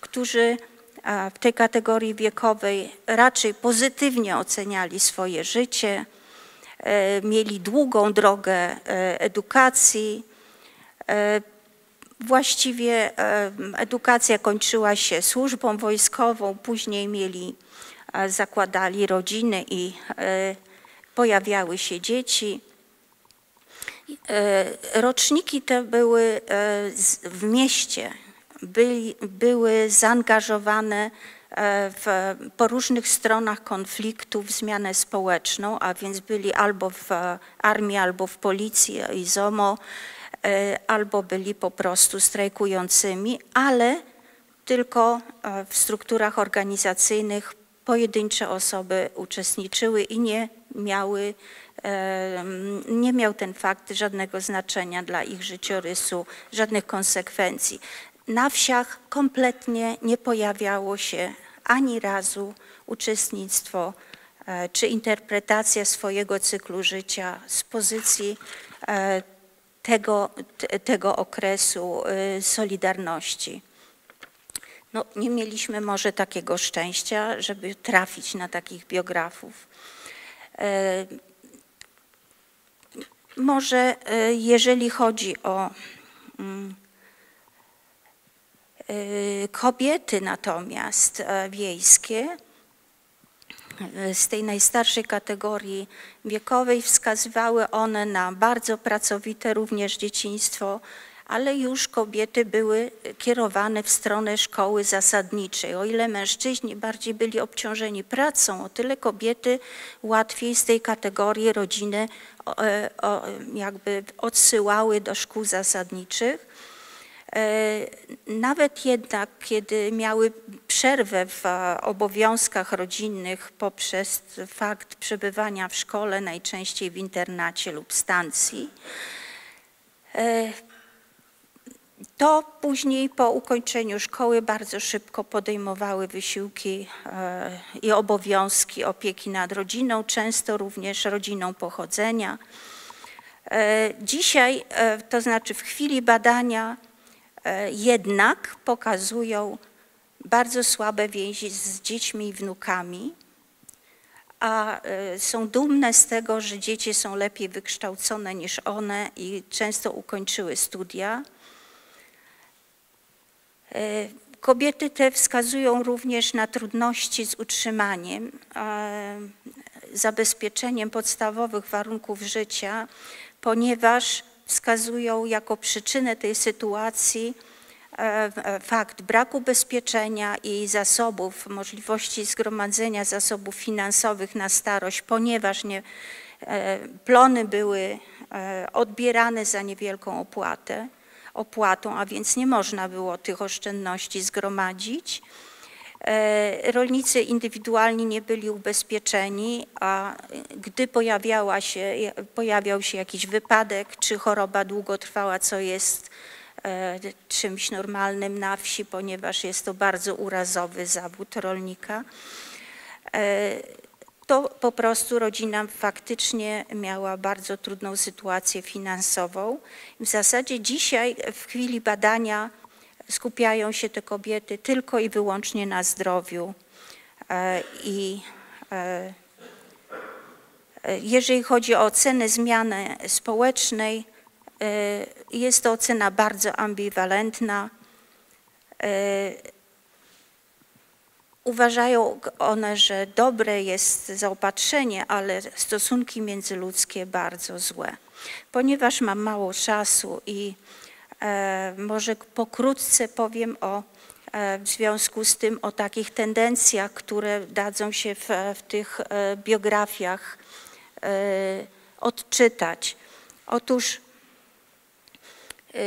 którzy e, w tej kategorii wiekowej raczej pozytywnie oceniali swoje życie, mieli długą drogę edukacji. Właściwie edukacja kończyła się służbą wojskową, później mieli, zakładali rodziny i pojawiały się dzieci. E, Roczniki te były e, w mieście, byli, były zaangażowane e, w, po różnych stronach konfliktu w zmianę społeczną, a więc byli albo w armii, albo w policji i ZOMO, albo byli po prostu strajkującymi, ale tylko w strukturach organizacyjnych pojedyncze osoby uczestniczyły i nie miały, nie miał ten fakt żadnego znaczenia dla ich życiorysu, żadnych konsekwencji. Na wsiach kompletnie nie pojawiało się ani razu uczestnictwo e, czy interpretacja swojego cyklu życia z pozycji e, tego, te- tego okresu e, Solidarności. No, nie mieliśmy może takiego szczęścia, żeby trafić na takich biografów. E, Może e, jeżeli chodzi o mm, e, kobiety natomiast wiejskie, z tej najstarszej kategorii wiekowej wskazywały one na bardzo pracowite również dzieciństwo, ale już kobiety były kierowane w stronę szkoły zasadniczej. O ile mężczyźni bardziej byli obciążeni pracą, o tyle kobiety łatwiej z tej kategorii rodziny e, jakby odsyłały do szkół zasadniczych. E, Nawet jednak, kiedy miały przerwę w e, obowiązkach rodzinnych poprzez fakt przebywania w szkole, najczęściej w internacie lub stacji, to później po ukończeniu szkoły bardzo szybko podejmowały wysiłki e, i obowiązki opieki nad rodziną, często również rodziną pochodzenia. E, Dzisiaj, e, to znaczy w chwili badania, jednak pokazują bardzo słabe więzi z dziećmi i wnukami, a są dumne z tego, że dzieci są lepiej wykształcone niż one i często ukończyły studia. E, Kobiety te wskazują również na trudności z utrzymaniem, e, zabezpieczeniem podstawowych warunków życia, ponieważ wskazują jako przyczynę tej sytuacji e, fakt braku bezpieczenia i zasobów, możliwości zgromadzenia zasobów finansowych na starość, ponieważ nie, plony były odbierane za niewielką opłatę opłatą, a więc nie można było tych oszczędności zgromadzić. E, Rolnicy indywidualni nie byli ubezpieczeni, a gdy pojawiała się, pojawiał się jakiś wypadek czy choroba długotrwała, co jest e, czymś normalnym na wsi, ponieważ jest to bardzo urazowy zawód rolnika, e, to po prostu rodzina faktycznie miała bardzo trudną sytuację finansową. W zasadzie dzisiaj w chwili badania skupiają się te kobiety tylko i wyłącznie na zdrowiu e, i e, e, jeżeli chodzi o ocenę zmiany społecznej, jest to ocena bardzo ambiwalentna. Uważają one, że dobre jest zaopatrzenie, ale stosunki międzyludzkie bardzo złe. Ponieważ mam mało czasu i e, może pokrótce powiem o e, w związku z tym o takich tendencjach, które dadzą się w, w tych e, biografiach e, odczytać. Otóż e,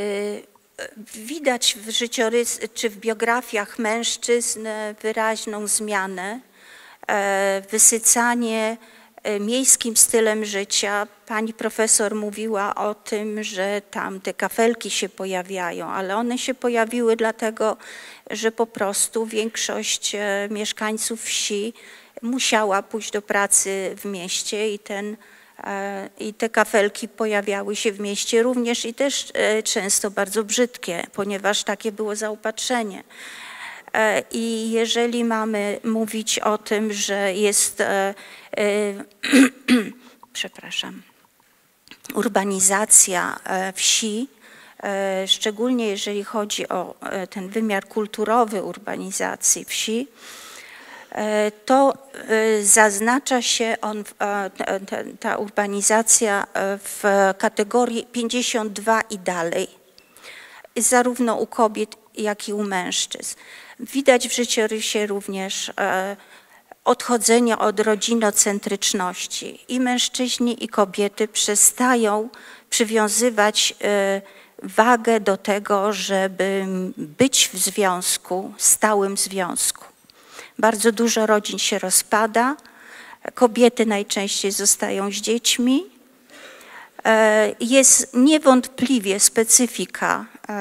Widać w życiorys czy w biografiach mężczyzn wyraźną zmianę, e, wysycanie e, miejskim stylem życia. Pani profesor mówiła o tym, że tam te kafelki się pojawiają, ale one się pojawiły dlatego, że po prostu większość e, mieszkańców wsi musiała pójść do pracy w mieście i ten e, i te kafelki pojawiały się w mieście również i też e, często bardzo brzydkie, ponieważ takie było zaopatrzenie. E, I jeżeli mamy mówić o tym, że jest, e, e, przepraszam, urbanizacja e, wsi, e, szczególnie jeżeli chodzi o e, ten wymiar kulturowy urbanizacji wsi, e, to e, zaznacza się on, e, ta- urbanizacja e, w kategorii 52 i dalej zarówno u kobiet, jak i u mężczyzn. Widać w życiorysie również e, odchodzenie od rodzinocentryczności. I mężczyźni, i kobiety przestają przywiązywać e, wagę do tego, żeby być w związku, stałym związku. Bardzo dużo rodzin się rozpada, kobiety najczęściej zostają z dziećmi, E, jest niewątpliwie specyfika e,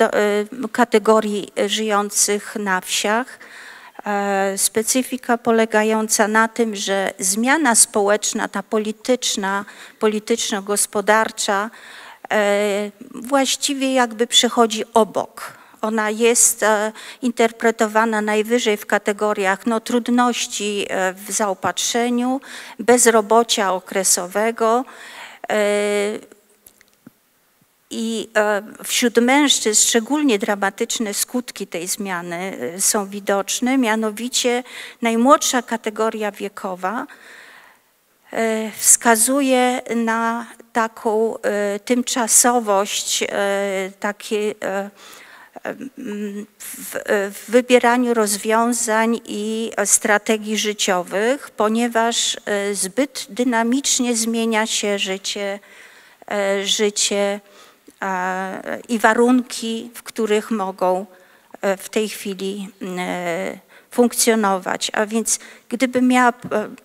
e, kategorii żyjących na wsiach. Specyfika polegająca na tym, że zmiana społeczna, ta polityczna, polityczno-gospodarcza właściwie jakby przychodzi obok. Ona jest e, interpretowana najwyżej w kategoriach no, trudności e, w zaopatrzeniu, bezrobocia okresowego, E, I wśród mężczyzn szczególnie dramatyczne skutki tej zmiany są widoczne, mianowicie najmłodsza kategoria wiekowa wskazuje na taką tymczasowość, takie w, w wybieraniu rozwiązań i strategii życiowych, ponieważ e, zbyt dynamicznie zmienia się życie, e, życie i warunki, w których mogą e, w tej chwili funkcjonować. A więc gdybym miała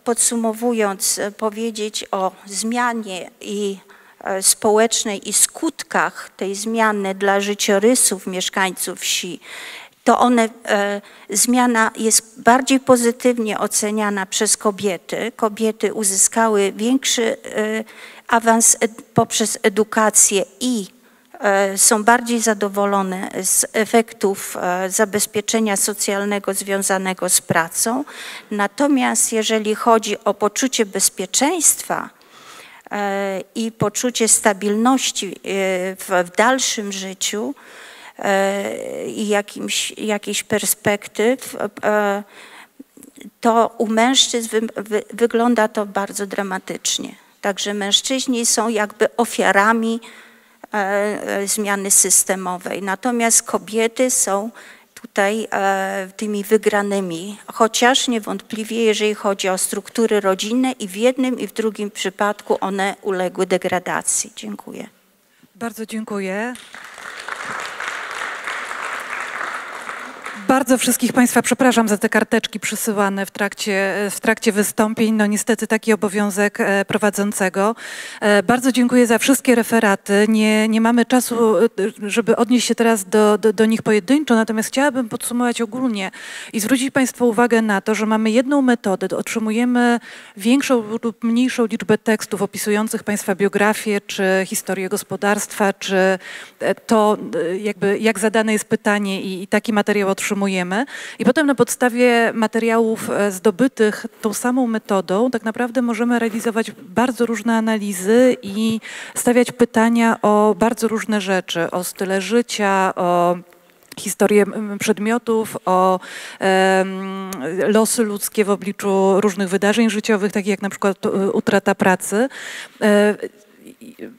podsumowując powiedzieć o zmianie i społecznej i skutkach tej zmiany dla życiorysów mieszkańców wsi, to one, e, zmiana jest bardziej pozytywnie oceniana przez kobiety. Kobiety uzyskały większy e, awans ed- poprzez edukację i e, są bardziej zadowolone z efektów e, zabezpieczenia socjalnego związanego z pracą. Natomiast jeżeli chodzi o poczucie bezpieczeństwa, e, i poczucie stabilności e, w, w dalszym życiu e, i jakimś, jakichś perspektyw, e, to u mężczyzn wy, wy, wygląda to bardzo dramatycznie. Także mężczyźni są jakby ofiarami zmiany systemowej, natomiast kobiety są tutaj e, tymi wygranymi, chociaż niewątpliwie, jeżeli chodzi o struktury rodzinne i w jednym i w drugim przypadku one uległy degradacji. Dziękuję. Bardzo dziękuję. Bardzo wszystkich Państwa przepraszam za te karteczki przysyłane w trakcie, w trakcie wystąpień. No niestety taki obowiązek e, prowadzącego. E, Bardzo dziękuję za wszystkie referaty. Nie, nie mamy czasu, e, żeby odnieść się teraz do, do, do nich pojedynczo, natomiast chciałabym podsumować ogólnie i zwrócić Państwa uwagę na to, że mamy jedną metodę. Otrzymujemy większą lub mniejszą liczbę tekstów opisujących Państwa biografię, czy historię gospodarstwa, czy to jakby jak zadane jest pytanie i, i taki materiał otrzymujemy. I potem na podstawie materiałów e, zdobytych tą samą metodą tak naprawdę możemy realizować bardzo różne analizy i stawiać pytania o bardzo różne rzeczy, o style życia, o historię przedmiotów, o em, losy ludzkie w obliczu różnych wydarzeń życiowych, takich jak na przykład e, utrata pracy. E,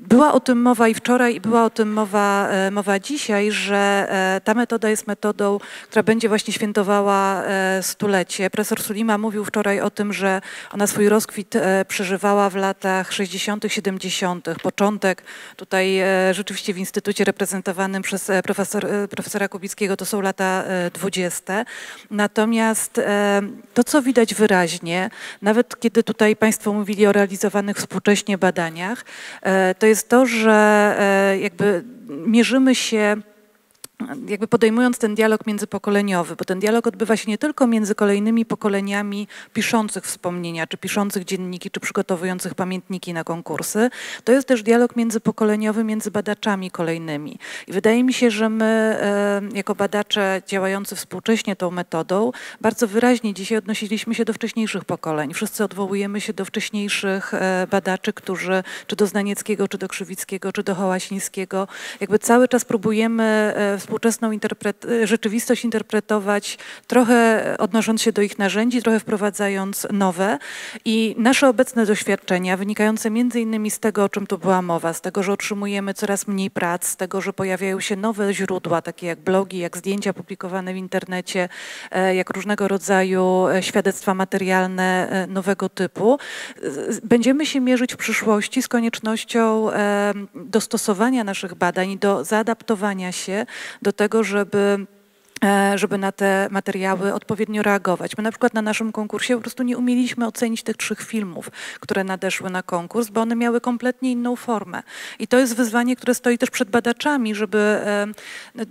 była o tym mowa i wczoraj, i była o tym mowa, e, mowa dzisiaj, że e, ta metoda jest metodą, która będzie właśnie świętowała e, stulecie. Profesor Sulima mówił wczoraj o tym, że ona swój rozkwit przeżywała w latach 60., 70., początek tutaj rzeczywiście w instytucie reprezentowanym przez profesor, profesora Kubickiego to są lata e, 20. Natomiast to, co widać wyraźnie, nawet kiedy tutaj Państwo mówili o realizowanych współcześnie badaniach, to jest to, że e, jakby mierzymy się jakby podejmując ten dialog międzypokoleniowy, bo ten dialog odbywa się nie tylko między kolejnymi pokoleniami piszących wspomnienia, czy piszących dzienniki, czy przygotowujących pamiętniki na konkursy, to jest też dialog międzypokoleniowy między badaczami kolejnymi. I wydaje mi się, że my e, jako badacze działający współcześnie tą metodą, bardzo wyraźnie dzisiaj odnosiliśmy się do wcześniejszych pokoleń. Wszyscy odwołujemy się do wcześniejszych e, badaczy, którzy, czy do Znanieckiego, czy do Krzywickiego, czy do Hołasińskiego, jakby cały czas próbujemy e, współczesną interpret- e, rzeczywistość interpretować trochę odnosząc się do ich narzędzi, trochę wprowadzając nowe. I nasze obecne doświadczenia, wynikające między innymi z tego, o czym tu była mowa, z tego, że otrzymujemy coraz mniej prac, z tego, że pojawiają się nowe źródła, takie jak blogi, jak zdjęcia publikowane w internecie, e, jak różnego rodzaju e, świadectwa materialne e, nowego typu. Będziemy się mierzyć w przyszłości z koniecznością dostosowania naszych badań do zaadaptowania się do tego, żeby żeby na te materiały odpowiednio reagować. My na przykład na naszym konkursie po prostu nie umieliśmy ocenić tych trzech filmów, które nadeszły na konkurs, bo one miały kompletnie inną formę. I to jest wyzwanie, które stoi też przed badaczami, żeby e,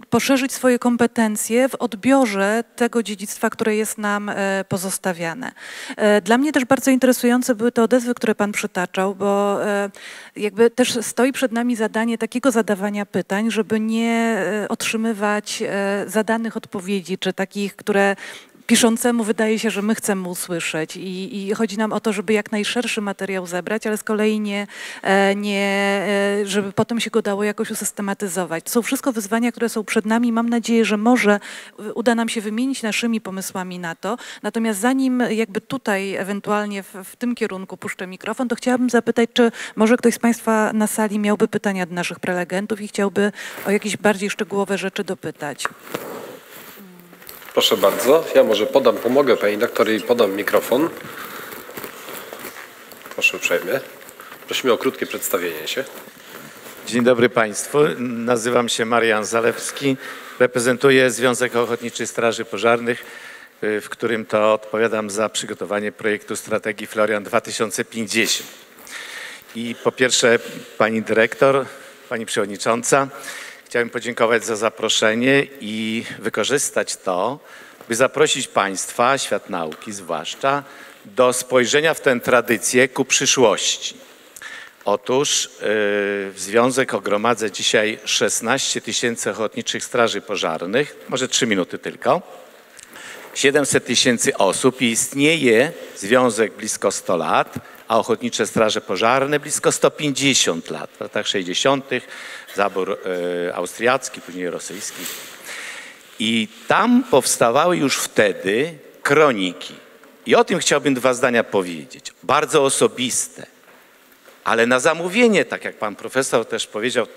poszerzyć swoje kompetencje w odbiorze tego dziedzictwa, które jest nam e, pozostawiane. E, Dla mnie też bardzo interesujące były te odezwy, które Pan przytaczał, bo e, jakby też stoi przed nami zadanie takiego zadawania pytań, żeby nie e, otrzymywać e, odpowiedzi, czy takich, które piszącemu wydaje się, że my chcemy usłyszeć i, i chodzi nam o to, żeby jak najszerszy materiał zebrać, ale z kolei nie, e, nie e, żeby potem się go dało jakoś usystematyzować. To są wszystko wyzwania, które są przed nami. Mam nadzieję, że może uda nam się wymienić naszymi pomysłami na to. Natomiast zanim jakby tutaj ewentualnie w, w tym kierunku puszczę mikrofon, to chciałabym zapytać, czy może ktoś z Państwa na sali miałby pytania do naszych prelegentów i chciałby o jakieś bardziej szczegółowe rzeczy dopytać. Proszę bardzo. Ja może podam, pomogę pani doktor i podam mikrofon. Proszę uprzejmie. Prosimy o krótkie przedstawienie się. Dzień dobry Państwu. Nazywam się Marian Zalewski. Reprezentuję Związek Ochotniczych Straży Pożarnych, y, w którym to odpowiadam za przygotowanie projektu strategii Florian 2050. I po pierwsze Pani Dyrektor, Pani Przewodnicząca, chciałem podziękować za zaproszenie i wykorzystać to, by zaprosić Państwa, świat nauki zwłaszcza, do spojrzenia w tę tradycję ku przyszłości. Otóż y, Związek ogromadza dzisiaj 16 tysięcy ochotniczych straży pożarnych, może 3 minuty tylko, 700 tysięcy osób i istnieje związek blisko 100 lat, a ochotnicze straże pożarne blisko 150 lat. W latach 60. zabór y, austriacki, później rosyjski. I tam powstawały już wtedy kroniki. I o tym chciałbym dwa zdania powiedzieć. Bardzo osobiste ale na zamówienie, tak jak pan profesor też powiedział,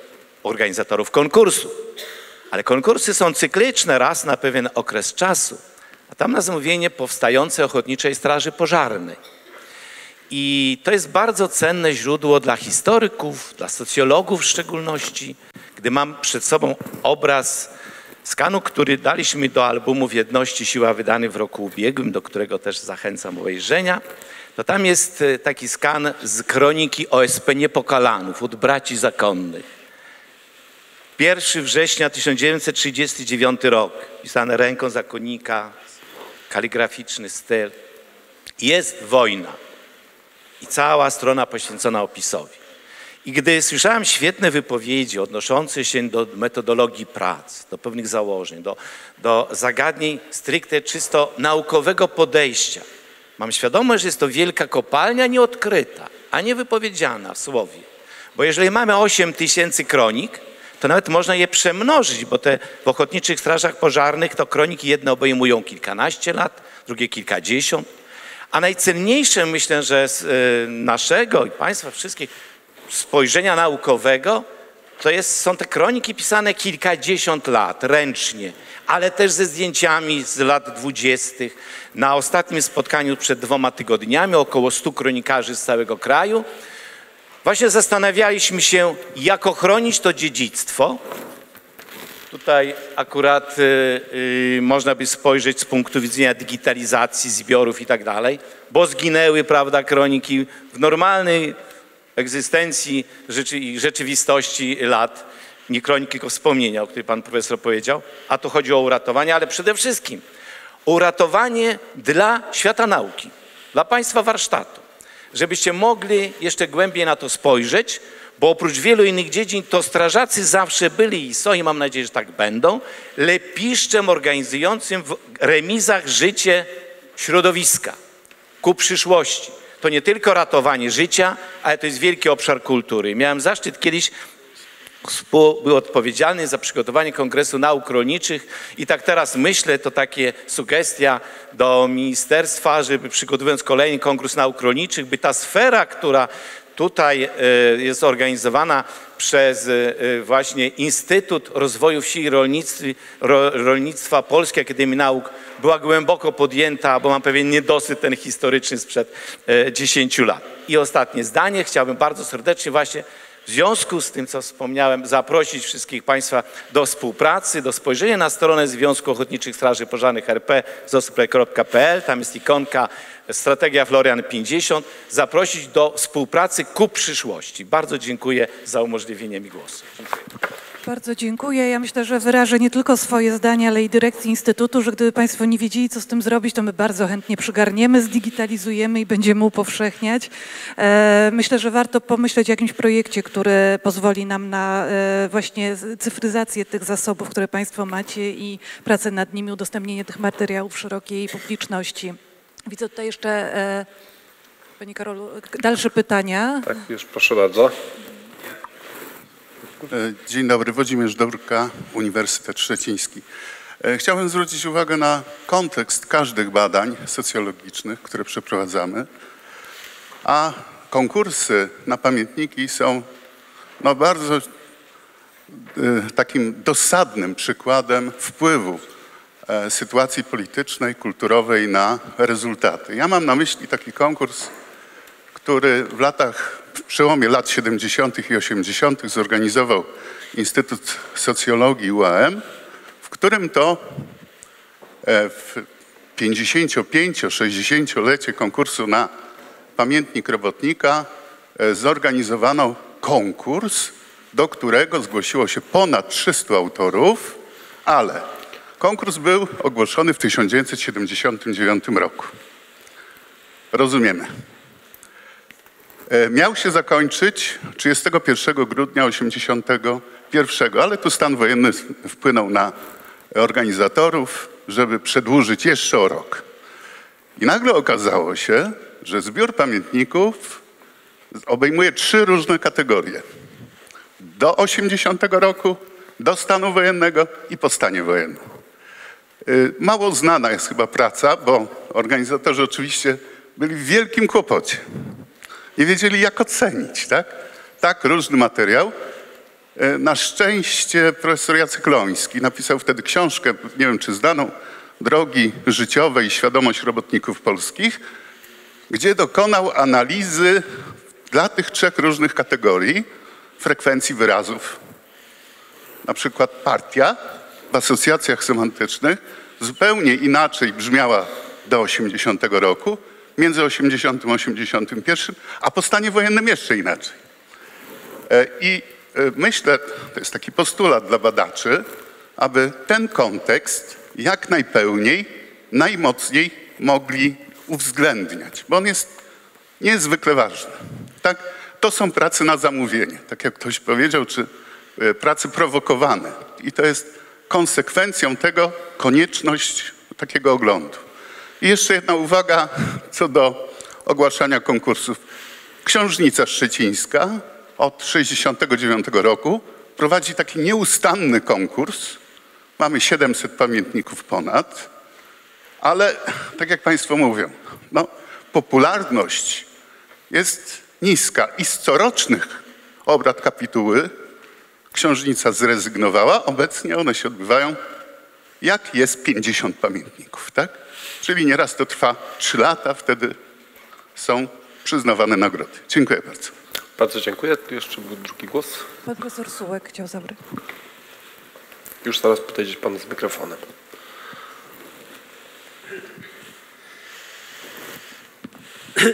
organizatorów konkursu. Ale konkursy są cykliczne raz na pewien okres czasu, a tam na zamówienie powstające Ochotniczej Straży Pożarnej. I to jest bardzo cenne źródło dla historyków, dla socjologów w szczególności, gdy mam przed sobą obraz skanu, który daliśmy do albumu w jedności siła wydany w roku ubiegłym, do którego też zachęcam obejrzenia, to tam jest e, taki skan z kroniki OSP Niepokalanów od braci zakonnych. 1 września 1939 rok, pisane ręką zakonnika, kaligraficzny styl. Jest wojna i cała strona poświęcona opisowi. I gdy słyszałem świetne wypowiedzi odnoszące się do metodologii prac, do pewnych założeń, do, do zagadnień stricte czysto naukowego podejścia, mam świadomość, że jest to wielka kopalnia nieodkryta, a nie wypowiedziana w słowie. Bo jeżeli mamy 8 tysięcy kronik, to nawet można je przemnożyć, bo te w ochotniczych strażach pożarnych to kroniki jedne obejmują kilkanaście lat, drugie kilkadziesiąt. A najcenniejsze myślę, że z y, naszego i Państwa wszystkich spojrzenia naukowego, to jest, są te kroniki pisane kilkadziesiąt lat ręcznie, ale też ze zdjęciami z lat dwudziestych. Na ostatnim spotkaniu przed dwoma tygodniami około stu kronikarzy z całego kraju właśnie zastanawialiśmy się, jak ochronić to dziedzictwo. Tutaj akurat y, y, można by spojrzeć z punktu widzenia digitalizacji zbiorów i tak dalej, bo zginęły, prawda, kroniki w normalnej egzystencji rzeczy, rzeczywistości lat, nie kroniki, tylko wspomnienia, o których pan profesor powiedział, a tu chodzi o uratowanie, ale przede wszystkim uratowanie dla świata nauki, dla państwa warsztatu, żebyście mogli jeszcze głębiej na to spojrzeć, bo oprócz wielu innych dziedzin to strażacy zawsze byli i są i mam nadzieję, że tak będą, lepiszczem organizującym w remizach życie środowiska ku przyszłości. To nie tylko ratowanie życia, ale to jest wielki obszar kultury. Miałem zaszczyt kiedyś był odpowiedzialny za przygotowanie Kongresu Nauk Rolniczych i tak teraz myślę, to takie sugestia do ministerstwa, żeby przygotowując kolejny Kongres Nauk Rolniczych, by ta sfera, która tutaj e, jest organizowana przez e, właśnie Instytut Rozwoju Wsi i Rolnictwa, Polskiej Akademii Nauk była głęboko podjęta, bo mam pewien niedosyt ten historyczny sprzed 10 lat. I ostatnie zdanie, chciałbym bardzo serdecznie właśnie w związku z tym, co wspomniałem, zaprosić wszystkich Państwa do współpracy, do spojrzenia na stronę Związku Ochotniczych Straży Pożarnych RP zosple.pl, tam jest ikonka Strategia Florian 50, zaprosić do współpracy ku przyszłości. Bardzo dziękuję za umożliwienie mi głosu. Dziękuję. Bardzo dziękuję. Ja myślę, że wyrażę nie tylko swoje zdanie, ale i dyrekcji Instytutu, że gdyby Państwo nie wiedzieli, co z tym zrobić, to my bardzo chętnie przygarniemy, zdigitalizujemy i będziemy upowszechniać. E, myślę, że warto pomyśleć o jakimś projekcie, który pozwoli nam na e, właśnie cyfryzację tych zasobów, które Państwo macie i pracę nad nimi, udostępnienie tych materiałów szerokiej publiczności. Widzę tutaj jeszcze, e, Pani Karolu, dalsze pytania. Tak, już proszę bardzo. Dzień dobry, Włodzimierz Dobrka, Uniwersytet Szczeciński. Chciałbym zwrócić uwagę na kontekst każdych badań socjologicznych, które przeprowadzamy, a konkursy na pamiętniki są no, bardzo y, takim dosadnym przykładem wpływu e, sytuacji politycznej, kulturowej na rezultaty. Ja mam na myśli taki konkurs, który w latach w przełomie lat 70. i 80. zorganizował Instytut Socjologii UAM, w którym to e, w 55-60-lecie konkursu na pamiętnik robotnika e, zorganizowano konkurs, do którego zgłosiło się ponad 300 autorów, ale konkurs był ogłoszony w 1979 roku. Rozumiemy. E, miał się zakończyć 31 grudnia 1981, ale tu stan wojenny wpłynął na organizatorów, żeby przedłużyć jeszcze o rok. I nagle okazało się, że zbiór pamiętników obejmuje trzy różne kategorie. Do 80 roku, do stanu wojennego i po stanie wojennym. E, mało znana jest chyba praca, bo organizatorzy oczywiście byli w wielkim kłopocie nie wiedzieli, jak ocenić, tak? Tak, różny materiał. E, na szczęście profesor Jacek Loński napisał wtedy książkę, nie wiem czy znaną, Drogi życiowe i świadomość robotników polskich, gdzie dokonał analizy dla tych trzech różnych kategorii frekwencji wyrazów. Na przykład partia w asocjacjach semantycznych zupełnie inaczej brzmiała do 80 roku między 80 a 81, a po stanie wojennym jeszcze inaczej. E, I e, myślę, to jest taki postulat dla badaczy, aby ten kontekst jak najpełniej, najmocniej mogli uwzględniać, bo on jest niezwykle ważny. Tak? To są prace na zamówienie, tak jak ktoś powiedział, czy e, prace prowokowane. I to jest konsekwencją tego konieczność takiego oglądu. I jeszcze jedna uwaga co do ogłaszania konkursów. Książnica Szczecińska od 1969 roku prowadzi taki nieustanny konkurs. Mamy 700 pamiętników ponad, ale tak jak Państwo mówią, no, popularność jest niska i z corocznych obrad kapituły. Książnica zrezygnowała, obecnie one się odbywają jak jest 50 pamiętników, tak? Czyli nieraz to trwa 3 lata, wtedy są przyznawane nagrody. Dziękuję bardzo. Bardzo dziękuję. Tu jeszcze był drugi głos. Pan profesor Sułek chciał zabrać. Już zaraz podejdzie pan z mikrofonem.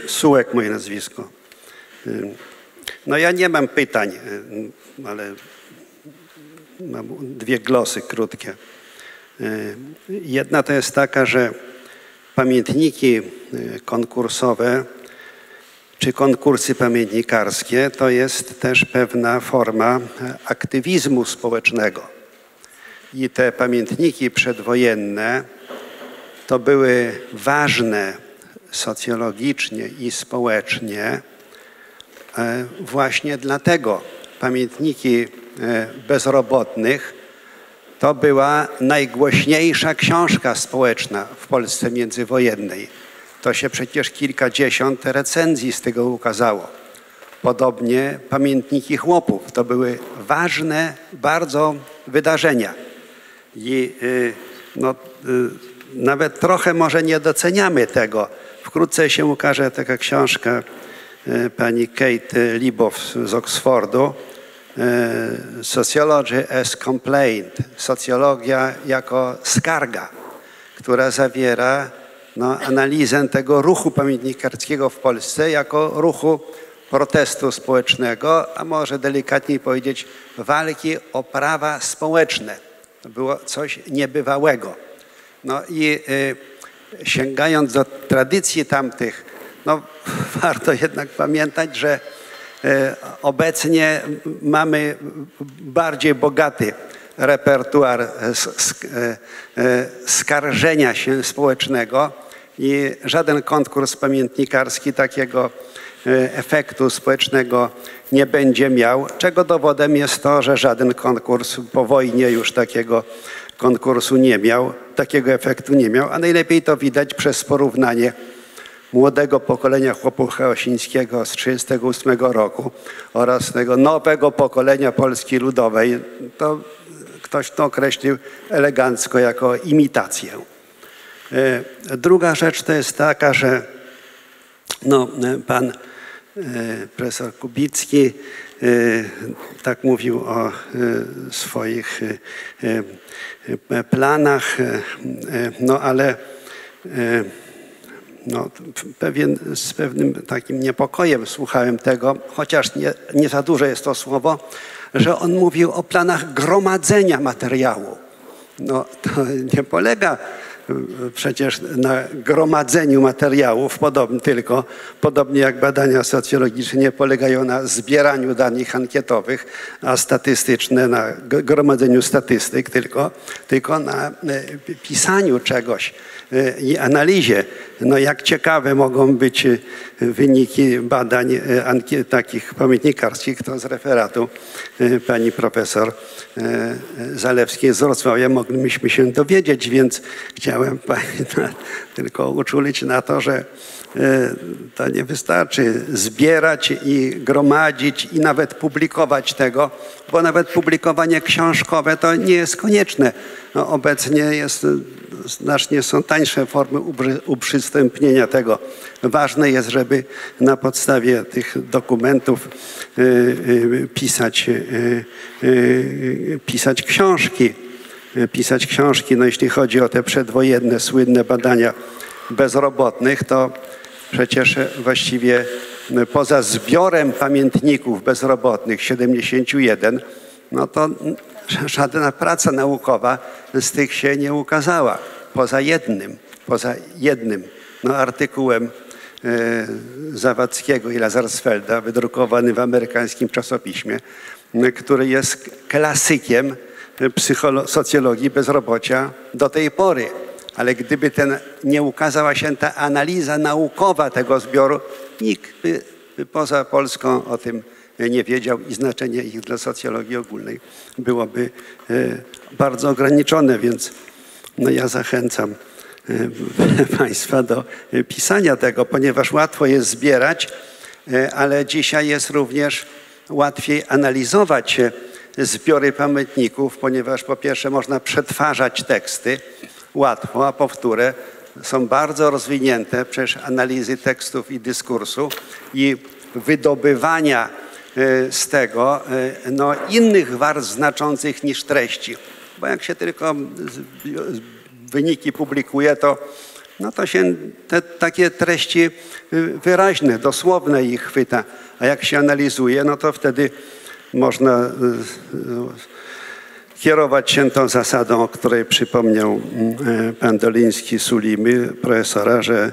Sułek moje nazwisko. Y, No ja nie mam pytań, y, ale mam dwie glosy krótkie. Y, Jedna to jest taka, że pamiętniki y, konkursowe czy konkursy pamiętnikarskie to jest też pewna forma e, aktywizmu społecznego. I te pamiętniki przedwojenne to były ważne socjologicznie i społecznie e, właśnie dlatego pamiętniki bezrobotnych to była najgłośniejsza książka społeczna w Polsce międzywojennej. To się przecież kilkadziesiąt recenzji z tego ukazało. Podobnie pamiętniki chłopów. To były ważne bardzo wydarzenia. I y, no, y, nawet trochę może nie doceniamy tego. Wkrótce się ukaże taka książka y, pani Kate Libow z Oxfordu, y, Sociology as Complaint, socjologia jako skarga, która zawiera no, analizę tego ruchu pamiętnikarskiego w Polsce jako ruchu protestu społecznego, a może delikatniej powiedzieć walki o prawa społeczne. To było coś niebywałego. No i y, sięgając do tradycji tamtych, no, warto jednak pamiętać, że obecnie mamy bardziej bogaty repertuar y, y, skarżenia się społecznego i żaden konkurs pamiętnikarski takiego efektu społecznego nie będzie miał, czego dowodem jest to, że żaden konkurs po wojnie już takiego konkursu nie miał, takiego efektu nie miał, a najlepiej to widać przez porównanie młodego pokolenia chłopów Chaosińskiego z 1938 roku oraz tego nowego pokolenia Polski Ludowej. To ktoś to określił elegancko jako imitację. E, Druga rzecz to jest taka, że no, e, pan e, profesor Kubicki tak mówił o swoich planach, no ale no, pewien, z pewnym takim niepokojem słuchałem tego, chociaż nie, nie za duże jest to słowo, że on mówił o planach gromadzenia materiału. No, to nie polega y, przecież na gromadzeniu materiałów, podobnie tylko, podobnie jak badania socjologiczne polegają na zbieraniu danych ankietowych, a statystyczne na gromadzeniu statystyk, tylko, tylko na y, pisaniu czegoś i analizie. No jak ciekawe mogą być y, wyniki badań ankie- takich pamiętnikarskich, to z referatu pani profesor Zalewskiej z Wrocławia moglibyśmy się dowiedzieć, więc chciałem pani tylko uczulić na to, że to nie wystarczy zbierać i gromadzić i nawet publikować tego, bo nawet publikowanie książkowe to nie jest konieczne. No, obecnie jest znacznie są tańsze formy uprzystępnienia tego. Ważne jest, żeby na podstawie tych dokumentów y, y, pisać, y, pisać książki. Pisać książki, no jeśli chodzi o te przedwojenne, słynne badania bezrobotnych, to przecież właściwie poza zbiorem pamiętników bezrobotnych 71, no to żadna praca naukowa z tych się nie ukazała. Poza jednym, poza jednym no, artykułem e, Zawadzkiego i Lazarsfelda, wydrukowany w amerykańskim czasopiśmie, który jest klasykiem socjologii bezrobocia do tej pory. Ale gdyby ten, nie ukazała się ta analiza naukowa tego zbioru, nikt by, by poza Polską o tym nie wiedział i znaczenie ich dla socjologii ogólnej byłoby e, bardzo ograniczone, więc no ja zachęcam e, Państwa do e, pisania tego, ponieważ łatwo jest zbierać, e, ale dzisiaj jest również łatwiej analizować zbiory pamiętników, ponieważ po pierwsze można przetwarzać teksty łatwo, a po wtóre są bardzo rozwinięte przecież analizy tekstów i dyskursu i wydobywania z tego no, innych warstw znaczących niż treści. Bo jak się tylko wyniki publikuje, to, no to się te takie treści y, wyraźne, dosłowne ich chwyta. A jak się analizuje, no to wtedy można y, y, kierować się tą zasadą, o której przypomniał pan Doliński Sulimy, profesora, że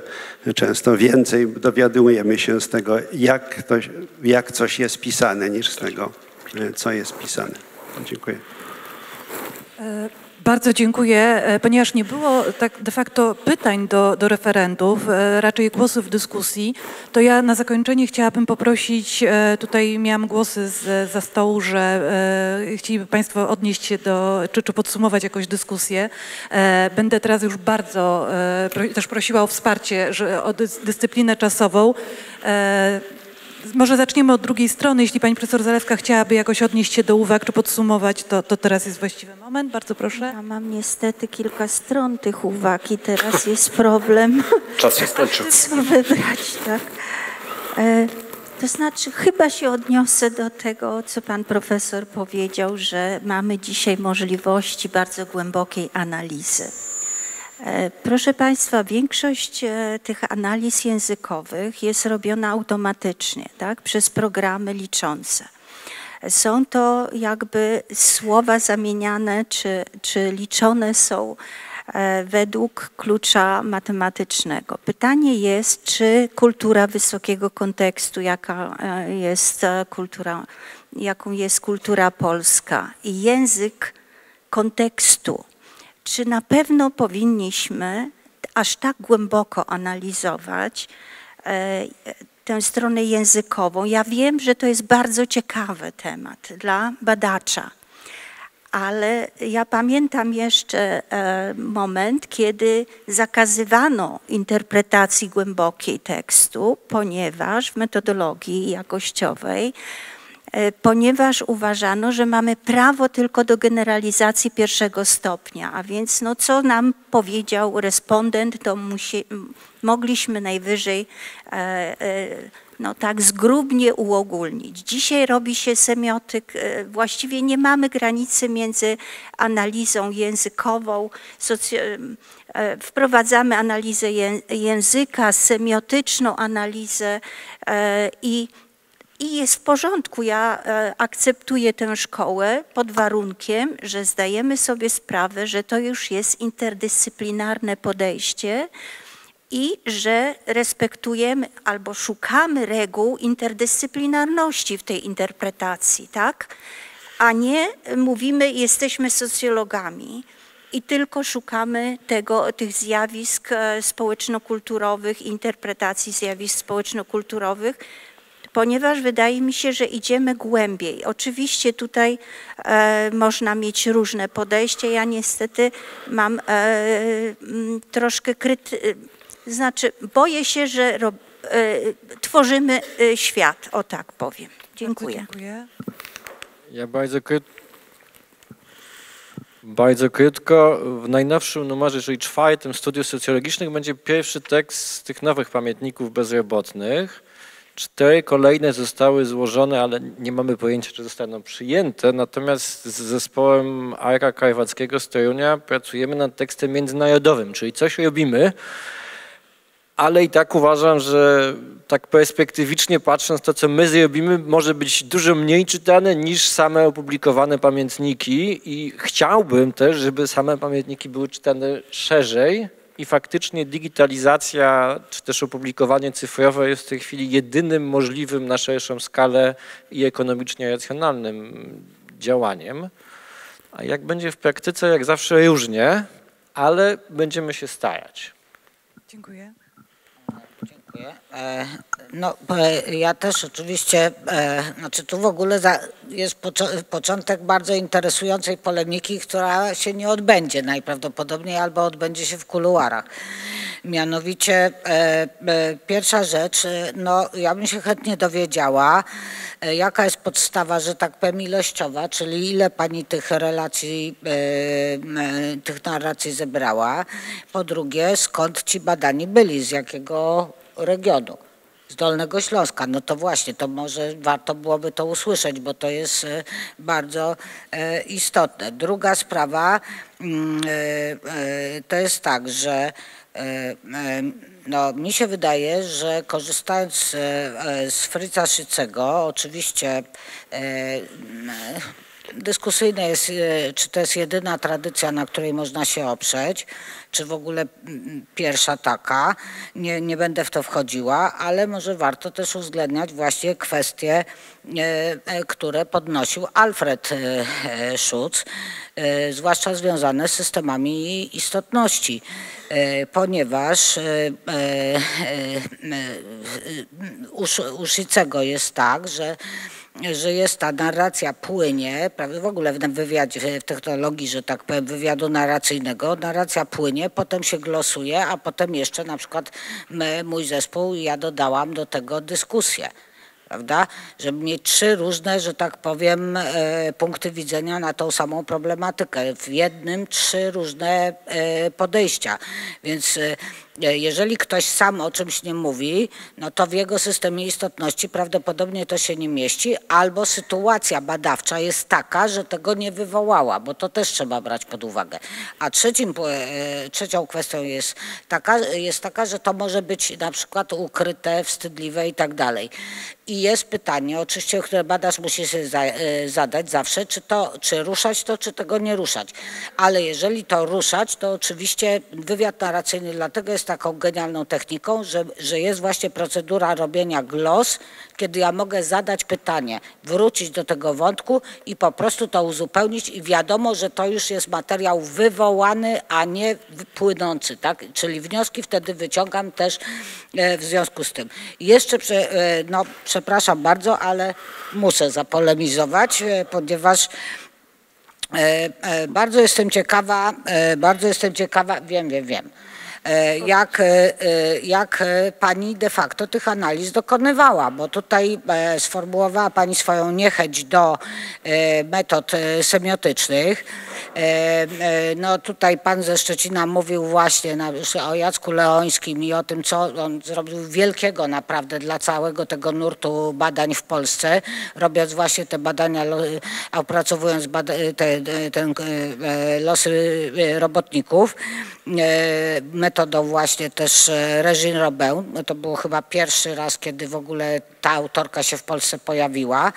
często więcej dowiadujemy się z tego, jak, to, jak coś jest pisane, niż z tego, y, co jest pisane. Dziękuję. E, Bardzo dziękuję. E, Ponieważ nie było tak de facto pytań do, do e, raczej głosów w dyskusji, to ja na zakończenie chciałabym poprosić, tutaj miałam głosy z, za stołu, że chcieliby Państwo odnieść się do, czy, czy podsumować jakąś dyskusję. Będę teraz już bardzo też prosiła o wsparcie, że, o dys, dyscyplinę czasową. Może zaczniemy od drugiej strony. Jeśli pani profesor Zalewska chciałaby jakoś odnieść się do uwag czy podsumować, to, to teraz jest właściwy moment. Bardzo proszę. Ja mam niestety kilka stron tych uwag i teraz jest problem, Czas się skończył. co wybrać, tak? E, To znaczy, chyba się odniosę do tego, co pan profesor powiedział, że mamy dzisiaj możliwości bardzo głębokiej analizy. E, Proszę Państwa, większość e, tych analiz językowych jest robiona automatycznie, tak, przez programy liczące. Są to jakby słowa zamieniane, czy, czy liczone są e, według klucza matematycznego. Pytanie jest, czy kultura wysokiego kontekstu, jaka jest kultura, jaką jest kultura polska i język kontekstu, czy na pewno powinniśmy aż tak głęboko analizować e, tę stronę językową. Ja wiem, że to jest bardzo ciekawy temat dla badacza, ale ja pamiętam jeszcze e, moment, kiedy zakazywano interpretacji głębokiej tekstu, ponieważ w metodologii jakościowej ponieważ uważano, że mamy prawo tylko do generalizacji pierwszego stopnia, a więc no, co nam powiedział respondent, to musi, mogliśmy najwyżej e, e, no tak zgrubnie uogólnić. Dzisiaj robi się semiotyk, e, właściwie nie mamy granicy między analizą językową, e, wprowadzamy analizę ję- języka, semiotyczną analizę e, i i jest w porządku. Ja e, akceptuję tę szkołę pod warunkiem, że zdajemy sobie sprawę, że to już jest interdyscyplinarne podejście i że respektujemy albo szukamy reguł interdyscyplinarności w tej interpretacji, tak? A nie mówimy, jesteśmy socjologami i tylko szukamy tego, tych zjawisk e, społeczno-kulturowych, interpretacji zjawisk społeczno-kulturowych, ponieważ wydaje mi się, że idziemy głębiej. Oczywiście tutaj e, można mieć różne podejścia. Ja niestety mam e, troszkę kryty, znaczy boję się, że rob, e, tworzymy e, świat, o tak powiem. Dziękuję. Dziękuję. Ja bardzo krótko. Bardzo krótko. W najnowszym numerze, czyli czwartym studiów socjologicznych, będzie pierwszy tekst z tych nowych pamiętników bezrobotnych. Cztery kolejne zostały złożone, ale nie mamy pojęcia, czy zostaną przyjęte. Natomiast z zespołem Arka Karwackiego z Torunia pracujemy nad tekstem międzynarodowym, czyli coś robimy, ale i tak uważam, że tak perspektywicznie patrząc, to co my zrobimy może być dużo mniej czytane niż same opublikowane pamiętniki i chciałbym też, żeby same pamiętniki były czytane szerzej i faktycznie digitalizacja czy też opublikowanie cyfrowe jest w tej chwili jedynym możliwym na szerszą skalę i ekonomicznie racjonalnym działaniem. A jak będzie w praktyce, jak zawsze różnie, ale będziemy się starać. Dziękuję. E, No, ja też oczywiście, e, znaczy tu w ogóle jest początek bardzo interesującej polemiki, która się nie odbędzie najprawdopodobniej albo odbędzie się w kuluarach. Mianowicie e, pierwsza rzecz, no ja bym się chętnie dowiedziała, jaka jest podstawa, że tak powiem ilościowa, czyli ile pani tych relacji, tych narracji zebrała. Po drugie, skąd ci badani byli, z jakiego regionu? z Dolnego Śląska. No to właśnie, to może warto byłoby to usłyszeć, bo to jest e, bardzo e, istotne. Druga sprawa mm, e, to jest tak, że no, mi się wydaje, że korzystając e, z Fryca Szycego, oczywiście dyskusyjne jest, e, czy to jest jedyna tradycja, na której można się oprzeć, czy w ogóle pierwsza taka. Nie, nie będę w to wchodziła, ale może warto też uwzględniać właśnie kwestie, e, e, które podnosił Alfred Schutz, zwłaszcza związane z systemami istotności, ponieważ u Sz- u Schicego jest tak, że że jest ta narracja płynie, prawie w ogóle w wywiadzie, w technologii, że tak powiem, wywiadu narracyjnego, narracja płynie, potem się glosuje, a potem jeszcze na przykład my, mój zespół, ja dodałam do tego dyskusję. Prawda? Żeby mieć trzy różne, że tak powiem, e, punkty widzenia na tą samą problematykę. W jednym trzy różne e, podejścia. Więc e, jeżeli ktoś sam o czymś nie mówi, no to w jego systemie istotności prawdopodobnie to się nie mieści, albo sytuacja badawcza jest taka, że tego nie wywołała, bo to też trzeba brać pod uwagę. A trzecim, e, trzecią kwestią jest taka, jest taka, że to może być na przykład ukryte, wstydliwe i tak dalej. I jest pytanie, oczywiście, które badacz musi sobie za, e, zadać zawsze, czy to, czy ruszać to, czy tego nie ruszać. Ale jeżeli to ruszać, to oczywiście wywiad narracyjny dlatego jest taką genialną techniką, że, że jest właśnie procedura robienia glos, kiedy ja mogę zadać pytanie, wrócić do tego wątku i po prostu to uzupełnić i wiadomo, że to już jest materiał wywołany, a nie płynący, tak? Czyli wnioski wtedy wyciągam też e, w związku z tym. Jeszcze, e, no przepraszam bardzo, ale muszę zapolemizować, e, ponieważ Bardzo jestem ciekawa, bardzo jestem ciekawa, wiem, wiem, wiem, jak, e, e, jak e, pani de facto tych analiz dokonywała, bo tutaj e, sformułowała pani swoją niechęć do e, metod e, semiotycznych. E, e, No tutaj pan ze Szczecina mówił właśnie o Jacku Leońskim i o tym, co on zrobił wielkiego naprawdę dla całego tego nurtu badań w Polsce, robiąc właśnie te badania, opracowując te, te, ten, e, losy e, robotników e, metodą właśnie też e, Regine. No To było chyba pierwszy raz, kiedy w ogóle ta autorka się w Polsce pojawiła.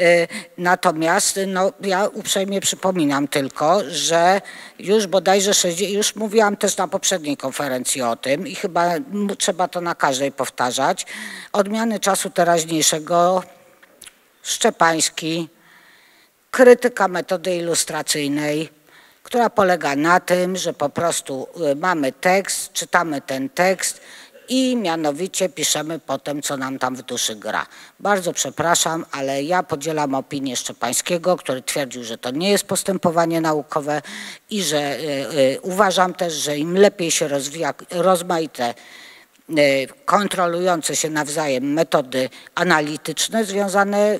E, Natomiast no, ja uprzejmie przypominam tylko, że już bodajże 60, już mówiłam też na poprzedniej konferencji o tym i chyba trzeba to na każdej powtarzać. Odmiany czasu teraźniejszego Szczepański, krytyka metody ilustracyjnej, która polega na tym, że po prostu y, mamy tekst, czytamy ten tekst i mianowicie piszemy potem, co nam tam w duszy gra. Bardzo przepraszam, ale ja podzielam opinię Szczepańskiego, który twierdził, że to nie jest postępowanie naukowe i że y, y, uważam też, że im lepiej się rozwija rozmaite kontrolujące się nawzajem metody analityczne związane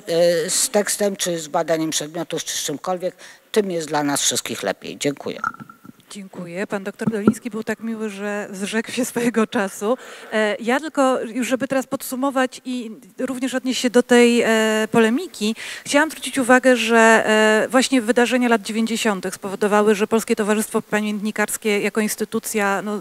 y, z tekstem, czy z badaniem przedmiotów, czy z czymkolwiek, tym jest dla nas wszystkich lepiej. Dziękuję. Dziękuję. Pan doktor Doliński był tak miły, że zrzekł się swojego czasu. E, Ja tylko, już żeby teraz podsumować i również odnieść się do tej e, polemiki, chciałam zwrócić uwagę, że e, właśnie wydarzenia lat 90. spowodowały, że Polskie Towarzystwo Pamiętnikarskie jako instytucja no,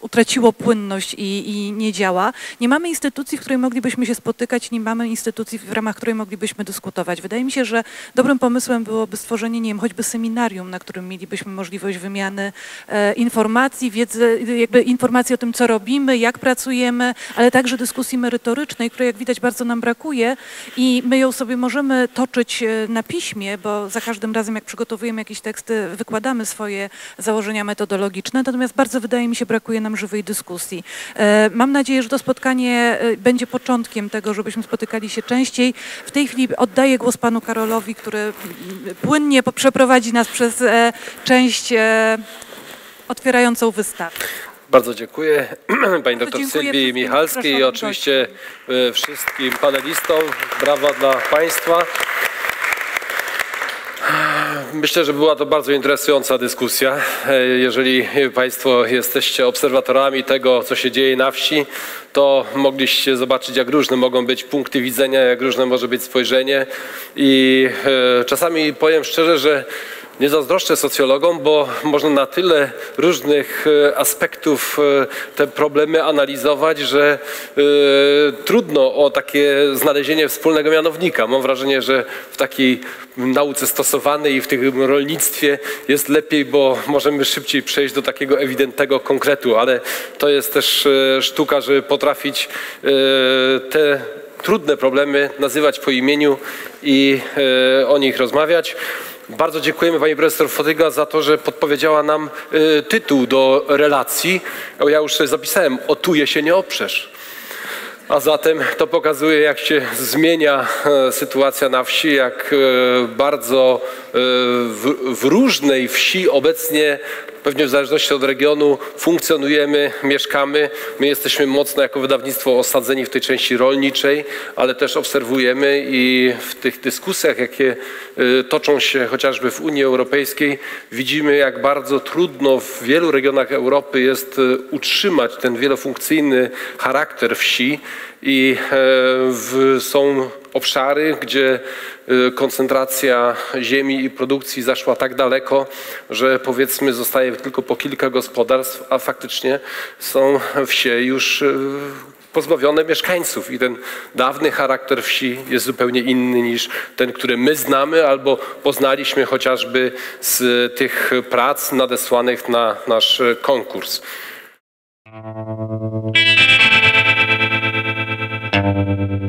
utraciło płynność i, i nie działa. Nie mamy instytucji, w której moglibyśmy się spotykać, nie mamy instytucji, w ramach której moglibyśmy dyskutować. Wydaje mi się, że dobrym pomysłem byłoby stworzenie, nie wiem, choćby seminarium, na którym mielibyśmy możliwość wymiany e, informacji, wiedzy, jakby informacji o tym, co robimy, jak pracujemy, ale także dyskusji merytorycznej, której jak widać bardzo nam brakuje i my ją sobie możemy toczyć e, na piśmie, bo za każdym razem, jak przygotowujemy jakieś teksty, wykładamy swoje założenia metodologiczne, natomiast bardzo wydaje mi się brakuje nam żywej dyskusji. E, Mam nadzieję, że to spotkanie e, będzie początkiem tego, żebyśmy spotykali się częściej. W tej chwili oddaję głos panu Karolowi, który płynnie przeprowadzi nas przez e, część otwierającą wystawę. Bardzo dziękuję pani doktor Sylwii Michalskiej i oczywiście e, wszystkim panelistom. Brawa dla państwa. Myślę, że była to bardzo interesująca dyskusja. E, Jeżeli Państwo jesteście obserwatorami tego, co się dzieje na wsi, to mogliście zobaczyć, jak różne mogą być punkty widzenia, jak różne może być spojrzenie. I e, czasami powiem szczerze, że nie zazdroszczę socjologom, bo można na tyle różnych e, aspektów e, te problemy analizować, że e, trudno o takie znalezienie wspólnego mianownika. Mam wrażenie, że w takiej nauce stosowanej i w tym rolnictwie jest lepiej, bo możemy szybciej przejść do takiego ewidentnego konkretu, ale to jest też sztuka, żeby potrafić te trudne problemy nazywać po imieniu i o nich rozmawiać. Bardzo dziękujemy pani profesor Fotyga za to, że podpowiedziała nam e, tytuł do relacji. O, Ja już sobie zapisałem, otuje się nie oprzesz. A zatem to pokazuje, jak się zmienia e, sytuacja na wsi, jak e, bardzo e, w różnej wsi obecnie, pewnie w zależności od regionu, funkcjonujemy, mieszkamy. My jesteśmy mocno jako wydawnictwo osadzeni w tej części rolniczej, ale też obserwujemy i w tych dyskusjach, jakie e, toczą się chociażby w Unii Europejskiej, widzimy, jak bardzo trudno w wielu regionach Europy jest e, utrzymać ten wielofunkcyjny charakter wsi i e, w, są obszary, gdzie e, koncentracja ziemi i produkcji zaszła tak daleko, że powiedzmy zostaje tylko po kilka gospodarstw, a faktycznie są wsie już e, pozbawione mieszkańców i ten dawny charakter wsi jest zupełnie inny niż ten, który my znamy albo poznaliśmy chociażby z tych prac nadesłanych na nasz konkurs. Thank you.